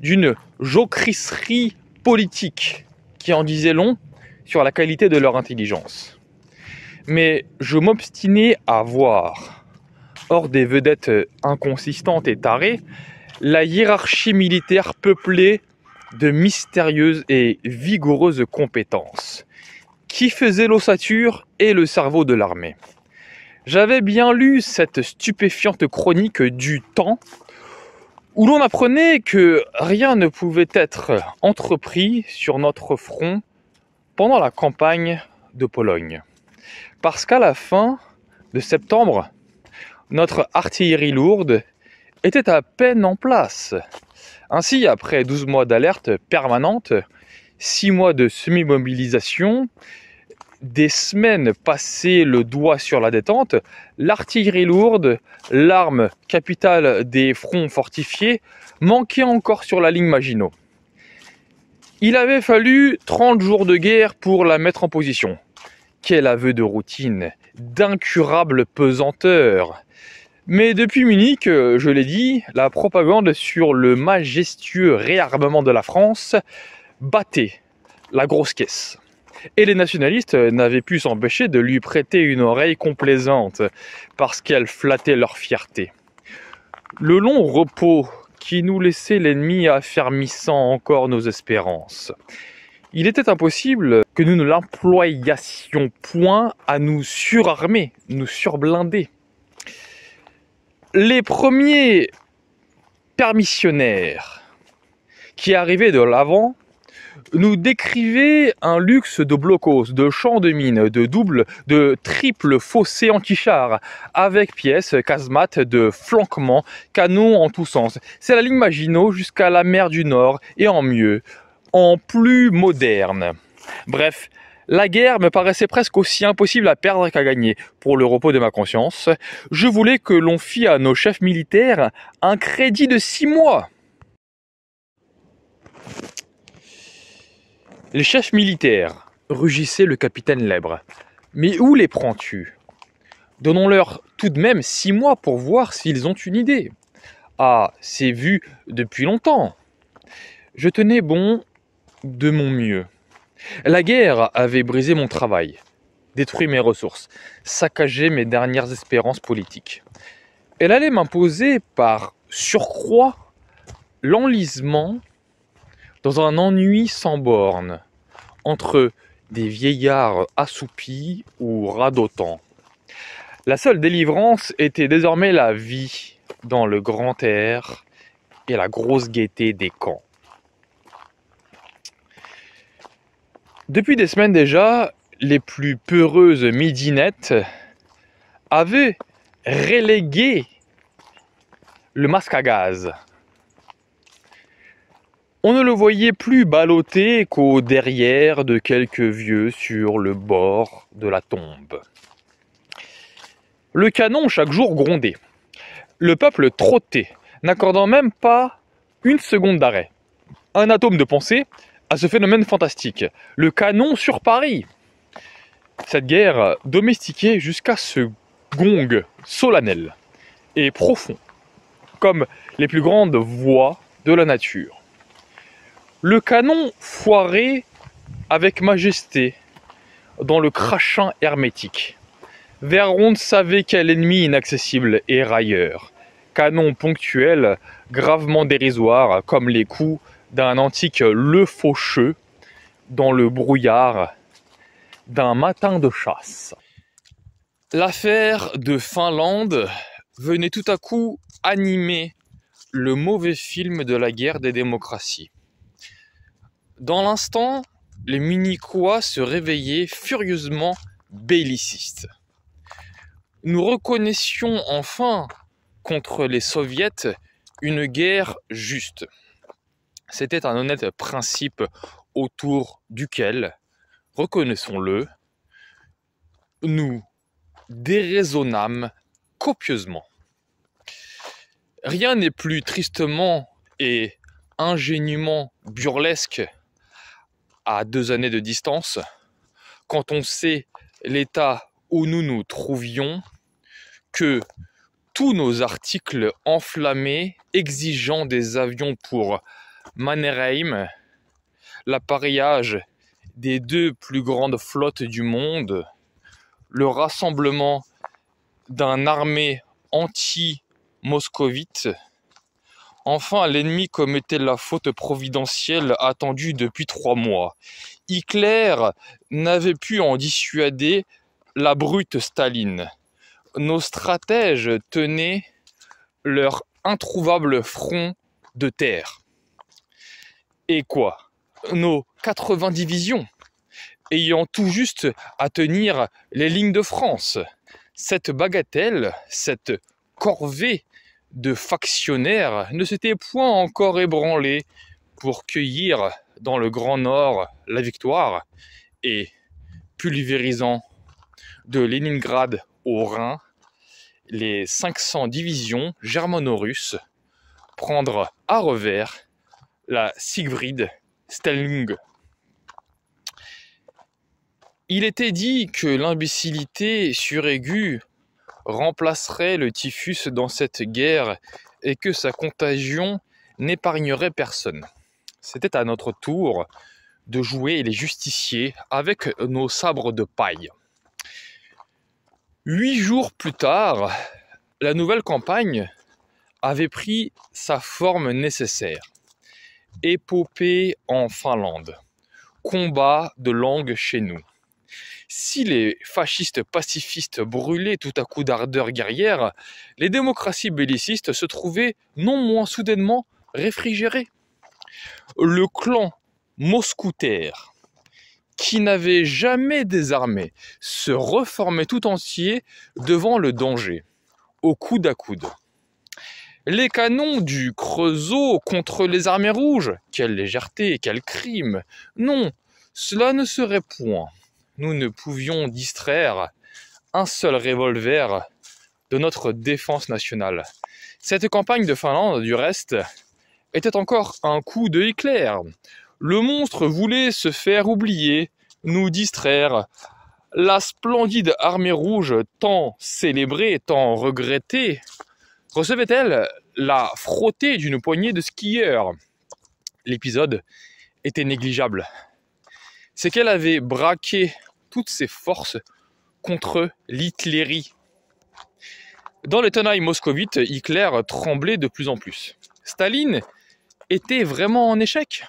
d'une jocrisserie politique qui en disait long sur la qualité de leur intelligence. Mais je m'obstinais à voir, hors des vedettes inconsistantes et tarées, la hiérarchie militaire peuplée de mystérieuses et vigoureuses compétences, qui faisait l'ossature et le cerveau de l'armée. J'avais bien lu cette stupéfiante chronique du temps, où l'on apprenait que rien ne pouvait être entrepris sur notre front pendant la campagne de Pologne. Parce qu'à la fin de septembre, notre artillerie lourde était à peine en place. Ainsi, après 12 mois d'alerte permanente, 6 mois de semi-mobilisation, des semaines passées le doigt sur la détente, l'artillerie lourde, l'arme capitale des fronts fortifiés, manquait encore sur la ligne Maginot. Il avait fallu 30 jours de guerre pour la mettre en position. Quel aveu de routine, d'incurable pesanteur. Mais depuis Munich, je l'ai dit, la propagande sur le majestueux réarmement de la France battait la grosse caisse. Et les nationalistes n'avaient pu s'empêcher de lui prêter une oreille complaisante, parce qu'elle flattait leur fierté. Le long repos qui nous laissait l'ennemi affermissant encore nos espérances. Il était impossible que nous ne l'employassions point à nous surarmer, nous surblinder. Les premiers permissionnaires qui arrivaient de l'avant nous décrivait un luxe de blocos, de champs de mines, de double, de triple fossés anti-chars, avec pièces, casemates de flanquement, canons en tous sens. C'est la ligne Maginot jusqu'à la mer du Nord, et en mieux, en plus moderne. Bref, la guerre me paraissait presque aussi impossible à perdre qu'à gagner. Pour le repos de ma conscience, je voulais que l'on fît à nos chefs militaires un crédit de six mois. Les chefs militaires, rugissait le capitaine Lèbre. Mais où les prends-tu? Donnons-leur tout de même six mois pour voir s'ils ont une idée. Ah, c'est vu depuis longtemps. Je tenais bon de mon mieux. La guerre avait brisé mon travail, détruit mes ressources, saccagé mes dernières espérances politiques. Elle allait m'imposer par surcroît l'enlisement dans un ennui sans borne, entre des vieillards assoupis ou radotants. La seule délivrance était désormais la vie dans le grand air et la grosse gaieté des camps. Depuis des semaines déjà, les plus peureuses midinettes avaient relégué le masque à gaz on ne le voyait plus balloter qu'au derrière de quelques vieux sur le bord de la tombe. Le canon chaque jour grondait. Le peuple trottait, n'accordant même pas une seconde d'arrêt. Un atome de pensée à ce phénomène fantastique. Le canon sur Paris. Cette guerre domestiquée jusqu'à ce gong solennel et profond, comme les plus grandes voix de la nature. Le canon foiré avec majesté dans le crachin hermétique. Verronde savait quel ennemi inaccessible et railleur. Canon ponctuel, gravement dérisoire, comme les coups d'un antique Le Faucheux dans le brouillard d'un matin de chasse. L'affaire de Finlande venait tout à coup animer le mauvais film de la guerre des démocraties. Dans l'instant, les Munichois se réveillaient furieusement bellicistes. Nous reconnaissions enfin contre les soviets une guerre juste. C'était un honnête principe autour duquel, reconnaissons-le, nous déraisonnâmes copieusement. Rien n'est plus tristement et ingénument burlesque à deux années de distance, quand on sait l'état où nous nous trouvions, que tous nos articles enflammés exigeant des avions pour Mannerheim, l'appareillage des deux plus grandes flottes du monde, le rassemblement d'un armée anti-moscovite, enfin l'ennemi commettait la faute providentielle attendue depuis trois mois. Hitler n'avait pu en dissuader la brute Staline. Nos stratèges tenaient leur introuvable front de terre. Et quoi? Nos 80 divisions ayant tout juste à tenir les lignes de France. Cette bagatelle, cette corvée de factionnaires ne s'était point encore ébranlée pour cueillir dans le Grand Nord la victoire et, pulvérisant de Leningrad au Rhin, les 500 divisions germano-russes prendre à revers la Siegfried Stellung. Il était dit que l'imbécilité suraiguë remplacerait le typhus dans cette guerre et que sa contagion n'épargnerait personne. C'était à notre tour de jouer les justiciers avec nos sabres de paille. Huit jours plus tard, la nouvelle campagne avait pris sa forme nécessaire. Épopée en Finlande. Combat de langue chez nous. Si les fascistes pacifistes brûlaient tout à coup d'ardeur guerrière, les démocraties bellicistes se trouvaient non moins soudainement réfrigérées. Le clan mousquetaire, qui n'avait jamais désarmé, se reformait tout entier devant le danger, au coude à coude. Les canons du Creusot contre les armées rouges, quelle légèreté, quel crime Non, cela ne serait point nous ne pouvions distraire un seul revolver de notre défense nationale. Cette campagne de Finlande, du reste, était encore un coup de éclair. Le monstre voulait se faire oublier, nous distraire. La splendide armée rouge, tant célébrée, tant regrettée, recevait-elle la frottée d'une poignée de skieurs? L'épisode était négligeable. C'est qu'elle avait braqué toutes ses forces contre l'Hitlérie. Dans les tenailles moscovites, Hitler tremblait de plus en plus. Staline était vraiment en échec?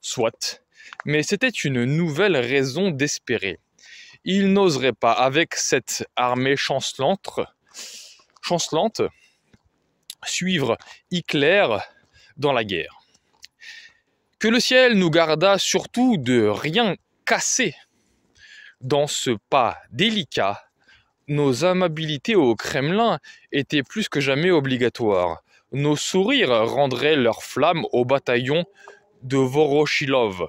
Soit, mais c'était une nouvelle raison d'espérer. Il n'oserait pas, avec cette armée chancelante, chancelante, suivre Hitler dans la guerre. Que le ciel nous garda surtout de rien casser dans ce pas délicat, nos amabilités au Kremlin étaient plus que jamais obligatoires. Nos sourires rendraient leur flamme au bataillon de Voroshilov.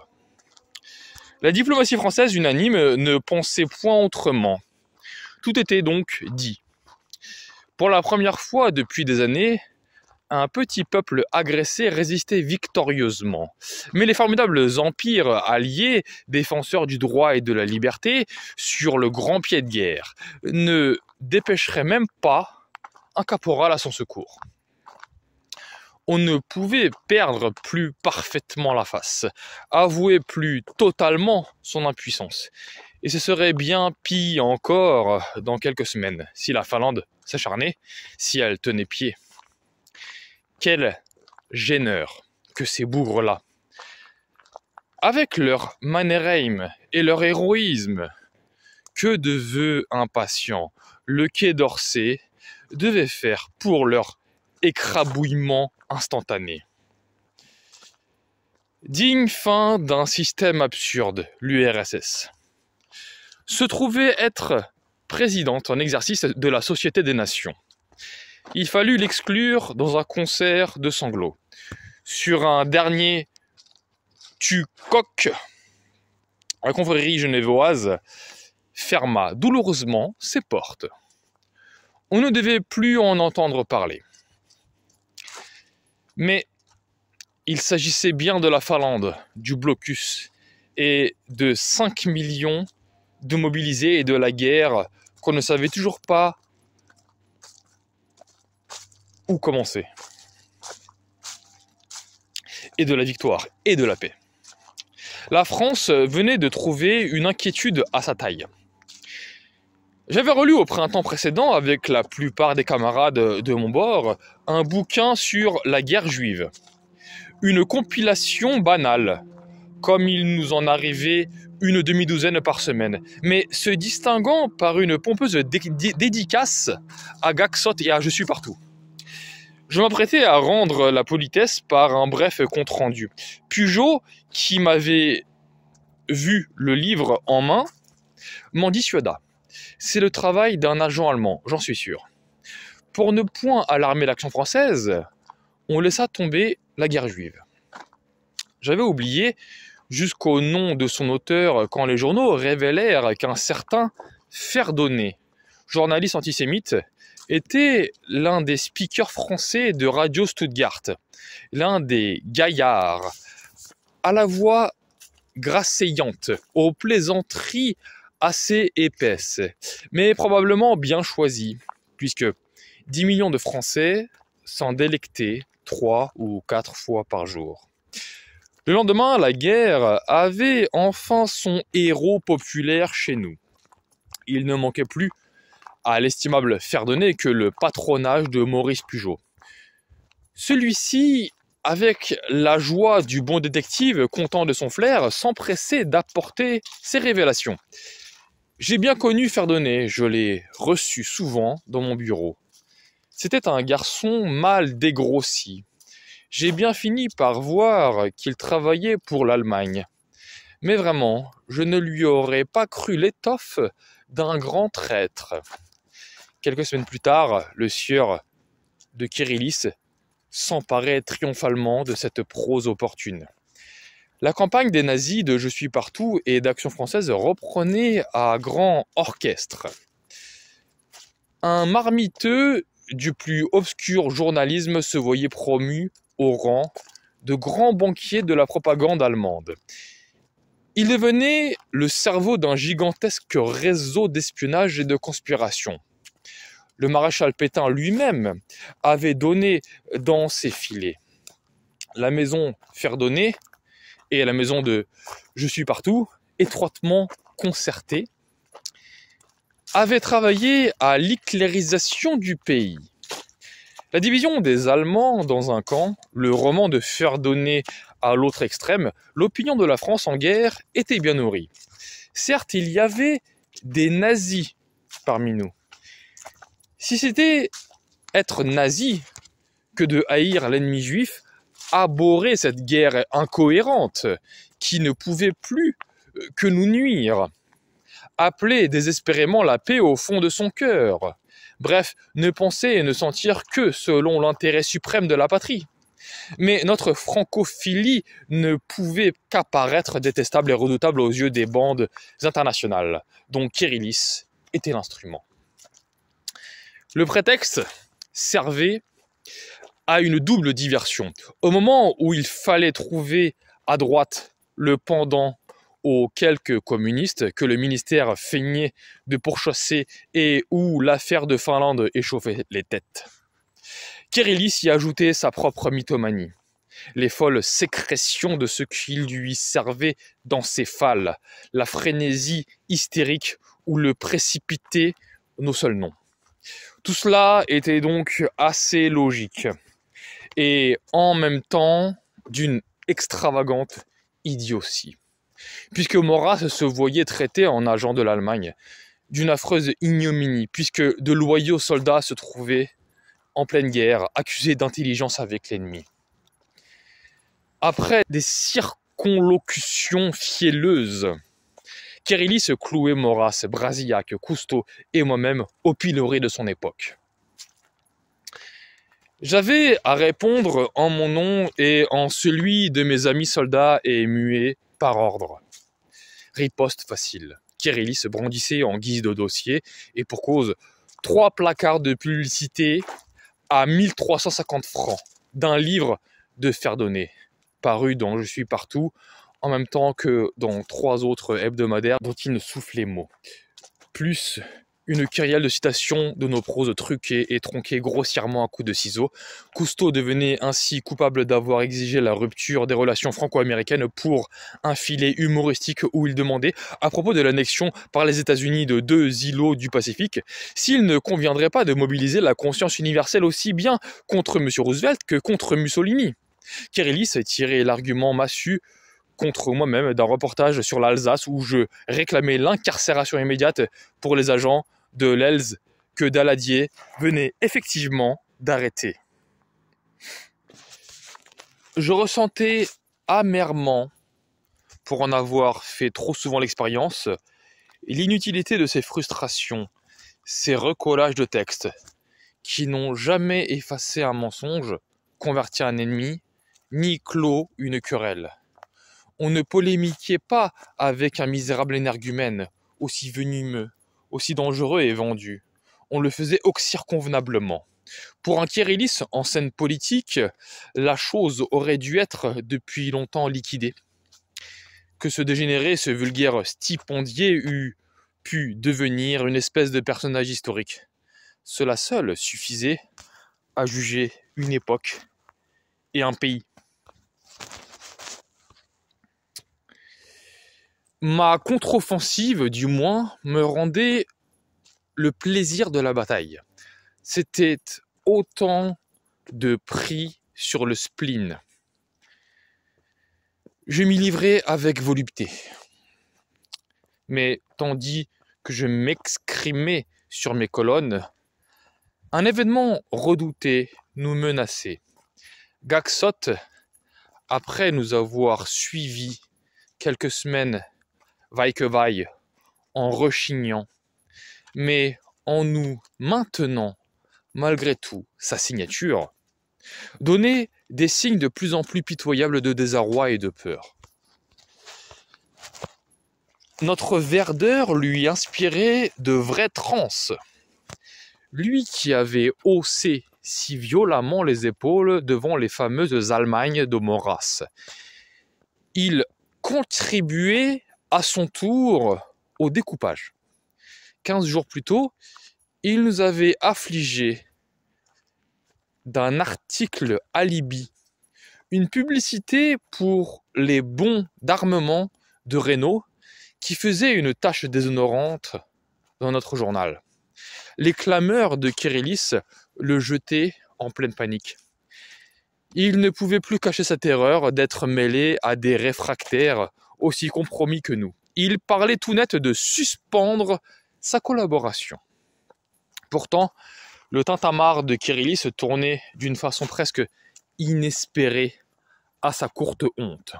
La diplomatie française unanime ne pensait point autrement. Tout était donc dit. Pour la première fois depuis des années, un petit peuple agressé résistait victorieusement. Mais les formidables empires alliés, défenseurs du droit et de la liberté, sur le grand pied de guerre, ne dépêcheraient même pas un caporal à son secours. On ne pouvait perdre plus parfaitement la face, avouer plus totalement son impuissance. Et ce serait bien pire encore dans quelques semaines si la Finlande s'acharnait, si elle tenait pied. Quel gêneur que ces bougres-là. Avec leur Mannerheim et leur héroïsme, que de vœux impatients le quai d'Orsay devait faire pour leur écrabouillement instantané. Digne fin d'un système absurde, l'URSS. Se trouvait être présidente en exercice de la Société des Nations il fallut l'exclure dans un concert de sanglots. Sur un dernier tu-coq, la confrérie genevoise ferma douloureusement ses portes. On ne devait plus en entendre parler. Mais il s'agissait bien de la Finlande, du blocus, et de 5 millions de mobilisés et de la guerre qu'on ne savait toujours pas où commencer. Et de la victoire et de la paix. La France venait de trouver une inquiétude à sa taille. J'avais relu au printemps précédent, avec la plupart des camarades de mon bord, un bouquin sur la guerre juive. Une compilation banale, comme il nous en arrivait une demi-douzaine par semaine, mais se distinguant par une pompeuse dédicace à Gaxot et à Je suis partout. Je m'apprêtais à rendre la politesse par un bref compte-rendu. Pujot, qui m'avait vu le livre en main, m'en dissuada. C'est le travail d'un agent allemand, j'en suis sûr. Pour ne point alarmer l'action française, on laissa tomber la guerre juive. J'avais oublié jusqu'au nom de son auteur quand les journaux révélèrent qu'un certain Ferdonnet, journaliste antisémite, était l'un des speakers français de Radio Stuttgart, l'un des gaillards à la voix grasseillante, aux plaisanteries assez épaisses, mais probablement bien choisies, puisque 10 millions de Français s'en délectaient trois ou quatre fois par jour. Le lendemain, la guerre avait enfin son héros populaire chez nous. Il ne manquait plus à l'estimable Ferdonnet que le patronage de Maurice Pujot. Celui-ci, avec la joie du bon détective content de son flair, s'empressait d'apporter ses révélations. J'ai bien connu Ferdonnet, je l'ai reçu souvent dans mon bureau. C'était un garçon mal dégrossi, j'ai bien fini par voir qu'il travaillait pour l'Allemagne. Mais vraiment, je ne lui aurais pas cru l'étoffe d'un grand traître. Quelques semaines plus tard, le sieur de Kirillis s'emparait triomphalement de cette prose opportune. La campagne des nazis de Je suis partout et d'Action française reprenait à grand orchestre. Un marmiteux du plus obscur journalisme se voyait promu rang de grand banquier de la propagande allemande. Il devenait le cerveau d'un gigantesque réseau d'espionnage et de conspiration. Le maréchal Pétain lui-même avait donné dans ses filets. La maison Ferdonnet et la maison de Je suis partout, étroitement concertées, avaient travaillé à l'éclairisation du pays. La division des Allemands dans un camp, le roman de Ferdonnet à l'autre extrême, l'opinion de la France en guerre était bien nourrie. Certes, il y avait des nazis parmi nous. Si c'était être nazi que de haïr l'ennemi juif, abhorrer cette guerre incohérente qui ne pouvait plus euh, que nous nuire, appeler désespérément la paix au fond de son cœur, Bref, ne penser et ne sentir que selon l'intérêt suprême de la patrie. Mais notre francophilie ne pouvait qu'apparaître détestable et redoutable aux yeux des bandes internationales, dont Kirillis était l'instrument. Le prétexte servait à une double diversion. Au moment où il fallait trouver à droite le pendant aux quelques communistes que le ministère feignait de pourchasser et où l'affaire de Finlande échauffait les têtes. Kirillis y ajoutait sa propre mythomanie, les folles sécrétions de ce qui lui servait d'encéphale, la frénésie hystérique ou le précipité, nos seuls noms. Tout cela était donc assez logique et en même temps d'une extravagante idiotie puisque Maurras se voyait traité en agent de l'Allemagne d'une affreuse ignominie, puisque de loyaux soldats se trouvaient en pleine guerre, accusés d'intelligence avec l'ennemi. Après des circonlocutions fielleuses, Kérilly se clouait Maurras, Brasillac, Cousteau et moi-même au pilori de son époque. J'avais à répondre en mon nom et en celui de mes amis soldats et muets par ordre. Riposte facile. Kérély se brandissait en guise de dossier et pour cause, trois placards de publicité à 1350 francs d'un livre de Ferdonnet, paru dans Je suis partout, en même temps que dans trois autres hebdomadaires dont il ne soufflait mot. Plus une kyrielle de citations de nos proses truquées et tronquées grossièrement à coups de ciseaux. Cousteau devenait ainsi coupable d'avoir exigé la rupture des relations franco-américaines pour un filet humoristique où il demandait, à propos de l'annexion par les États-Unis de deux îlots du Pacifique, s'il ne conviendrait pas de mobiliser la conscience universelle aussi bien contre M. Roosevelt que contre Mussolini. Kérillis tirait l'argument massu contre moi-même d'un reportage sur l'Alsace où je réclamais l'incarcération immédiate pour les agents de l'ELS que Daladier venait effectivement d'arrêter. Je ressentais amèrement, pour en avoir fait trop souvent l'expérience, l'inutilité de ces frustrations, ces recollages de textes, qui n'ont jamais effacé un mensonge, converti un ennemi, ni clos une querelle on ne polémiquait pas avec un misérable énergumène, aussi venimeux, aussi dangereux et vendu. On le faisait oxyre convenablement. Pour un Kérillis en scène politique, la chose aurait dû être depuis longtemps liquidée. Que ce dégénéré, ce vulgaire stipendier eût pu devenir une espèce de personnage historique. Cela seul suffisait à juger une époque et un pays. Ma contre-offensive, du moins, me rendait le plaisir de la bataille. C'était autant de prix sur le spleen. Je m'y livrais avec volupté. Mais tandis que je m'excrimais sur mes colonnes, un événement redouté nous menaçait. Gaxot, après nous avoir suivis quelques semaines vaille que vaille, en rechignant, mais en nous maintenant, malgré tout, sa signature, donnait des signes de plus en plus pitoyables de désarroi et de peur. Notre verdeur lui inspirait de vraies transes. Lui qui avait haussé si violemment les épaules devant les fameuses Allemagnes de Maurras. Il contribuait à son tour au découpage. Quinze jours plus tôt, il nous avait affligé d'un article alibi, une publicité pour les bons d'armement de Renault qui faisait une tâche déshonorante dans notre journal. Les clameurs de Kérélis le jetaient en pleine panique. Il ne pouvait plus cacher sa terreur d'être mêlé à des réfractaires aussi compromis que nous. Il parlait tout net de suspendre sa collaboration. Pourtant, le tintamarre de Kirilli se tournait d'une façon presque inespérée à sa courte honte.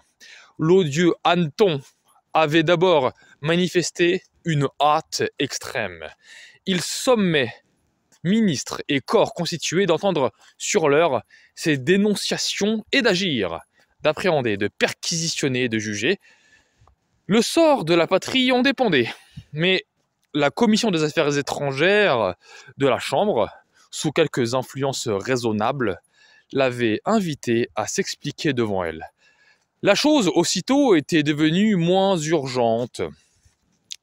L'odieux Anton avait d'abord manifesté une hâte extrême. Il sommait ministres et corps constitués d'entendre sur l'heure ses dénonciations et d'agir, d'appréhender, de perquisitionner, de juger, le sort de la patrie en dépendait. Mais la commission des affaires étrangères de la Chambre, sous quelques influences raisonnables, l'avait invité à s'expliquer devant elle. La chose aussitôt était devenue moins urgente.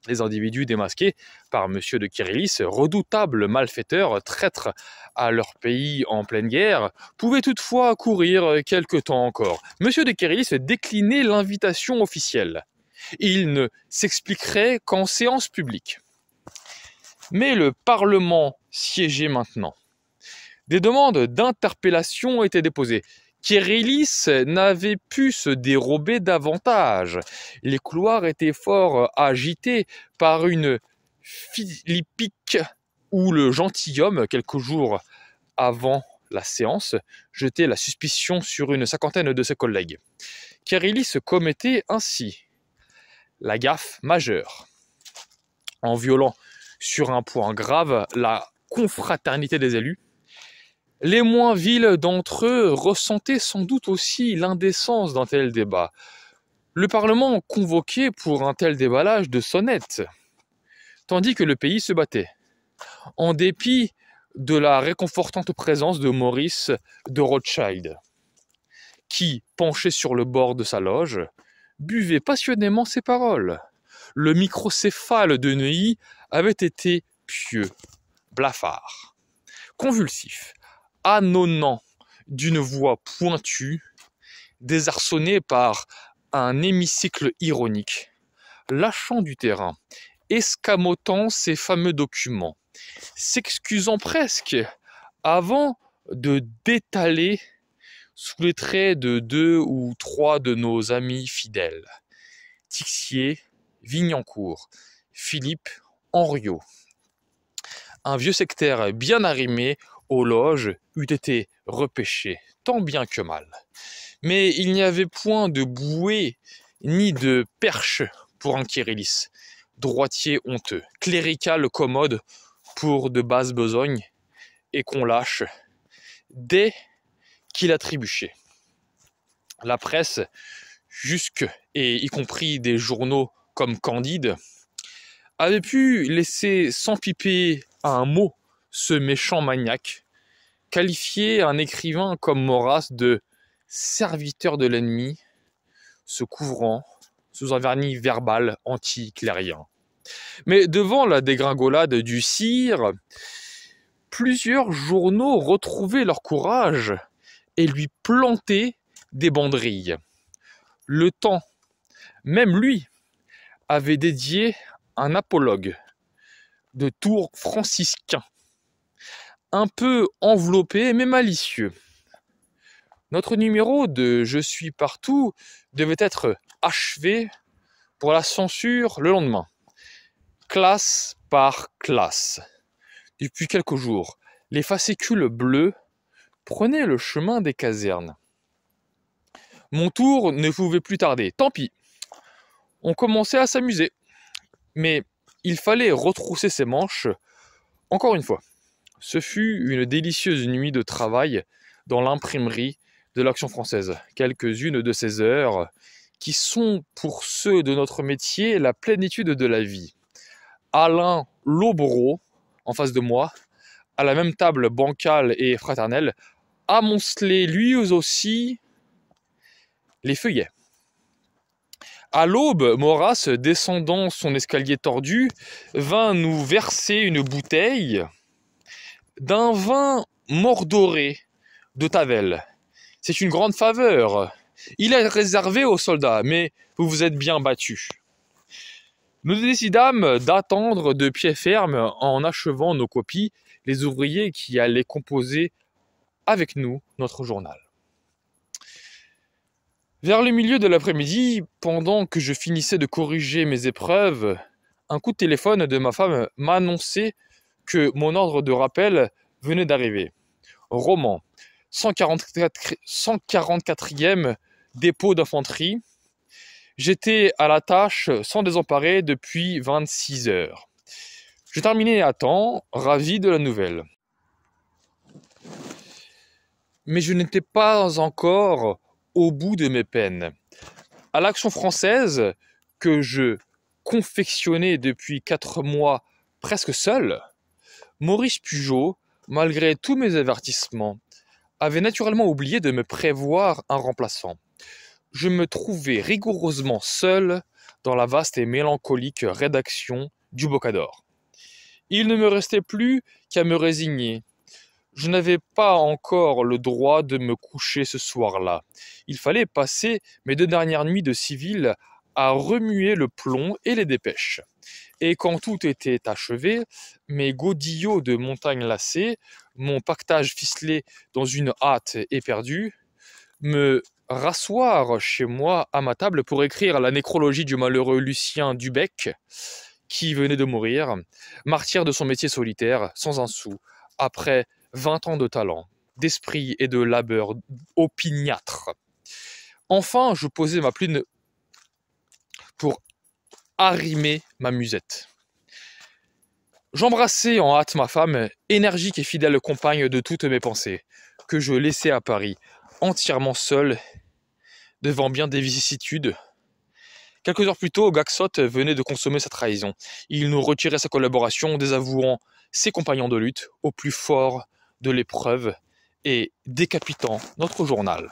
Les individus démasqués par M. de Kirillis, redoutables malfaiteurs, traîtres à leur pays en pleine guerre, pouvaient toutefois courir quelque temps encore. M. de Kirillis déclinait l'invitation officielle il ne s'expliquerait qu'en séance publique. Mais le Parlement siégeait maintenant. Des demandes d'interpellation étaient déposées. Kérélis n'avait pu se dérober davantage. Les couloirs étaient fort agités par une philippique où le gentilhomme, quelques jours avant la séance, jetait la suspicion sur une cinquantaine de ses collègues. Kérélis commettait ainsi la gaffe majeure, en violant sur un point grave la confraternité des élus. Les moins vils d'entre eux ressentaient sans doute aussi l'indécence d'un tel débat. Le Parlement convoquait pour un tel déballage de sonnettes, tandis que le pays se battait, en dépit de la réconfortante présence de Maurice de Rothschild, qui, penché sur le bord de sa loge, buvait passionnément ses paroles. Le microcéphale de Neuilly avait été pieux, blafard, convulsif, annonnant d'une voix pointue, désarçonné par un hémicycle ironique, lâchant du terrain, escamotant ses fameux documents, s'excusant presque avant de détaler sous les traits de deux ou trois de nos amis fidèles. Tixier, Vignancourt, Philippe, Henriot. Un vieux sectaire bien arrimé aux loges eût été repêché, tant bien que mal. Mais il n'y avait point de bouée ni de perche pour un Kérélis, droitier honteux, clérical commode pour de basses besognes, et qu'on lâche dès qu'il a. La presse, jusque et y compris des journaux comme Candide, avait pu laisser s'empiper à un mot ce méchant maniaque, qualifier un écrivain comme Maurras de serviteur de l'ennemi, se couvrant sous un vernis verbal anti-clérien. Mais devant la dégringolade du cire, plusieurs journaux retrouvaient leur courage et lui plantaient des banderilles. Le temps, même lui, avait dédié un apologue de tour franciscain, un peu enveloppé mais malicieux. Notre numéro de Je suis partout devait être achevé pour la censure le lendemain, classe par classe. Depuis quelques jours, les fascicules bleus prenaient le chemin des casernes. Mon tour ne pouvait plus tarder, tant pis. On commençait à s'amuser. Mais il fallait retrousser ses manches encore une fois. Ce fut une délicieuse nuit de travail dans l'imprimerie de l'Action française. Quelques-unes de ces heures qui sont pour ceux de notre métier la plénitude de la vie. Alain Lobreau, en face de moi, à la même table bancale et fraternelle, amoncelait lui aussi les feuillets. À l'aube, Maurras, descendant son escalier tordu, vint nous verser une bouteille d'un vin mordoré de Tavel. C'est une grande faveur. Il est réservé aux soldats, mais vous vous êtes bien battus. Nous décidâmes d'attendre de pied ferme en achevant nos copies les ouvriers qui allaient composer avec nous notre journal. Vers le milieu de l'après-midi, pendant que je finissais de corriger mes épreuves, un coup de téléphone de ma femme m'annonçait que mon ordre de rappel venait d'arriver. Roman, 144, 144e dépôt d'infanterie, J'étais à la tâche sans désemparer depuis 26 heures. J'ai terminé à temps, ravi de la nouvelle. Mais je n'étais pas encore au bout de mes peines. À l'action française, que je confectionnais depuis quatre mois presque seul, Maurice Pujot, malgré tous mes avertissements, avait naturellement oublié de me prévoir un remplaçant je me trouvais rigoureusement seul dans la vaste et mélancolique rédaction du Bocador. Il ne me restait plus qu'à me résigner. Je n'avais pas encore le droit de me coucher ce soir-là. Il fallait passer mes deux dernières nuits de civil à remuer le plomb et les dépêches. Et quand tout était achevé, mes godillots de montagne lacés, mon pactage ficelé dans une hâte éperdue, me rasseoir chez moi à ma table pour écrire la nécrologie du malheureux Lucien Dubec, qui venait de mourir, martyr de son métier solitaire, sans un sou, après vingt ans de talent, d'esprit et de labeur opiniâtre. Enfin, je posais ma plume pour arrimer ma musette. J'embrassais en hâte ma femme, énergique et fidèle compagne de toutes mes pensées, que je laissais à Paris, entièrement seul devant bien des vicissitudes. Quelques heures plus tôt, Gaxot venait de consommer sa trahison. Il nous retirait sa collaboration, désavouant ses compagnons de lutte au plus fort de l'épreuve et décapitant notre journal.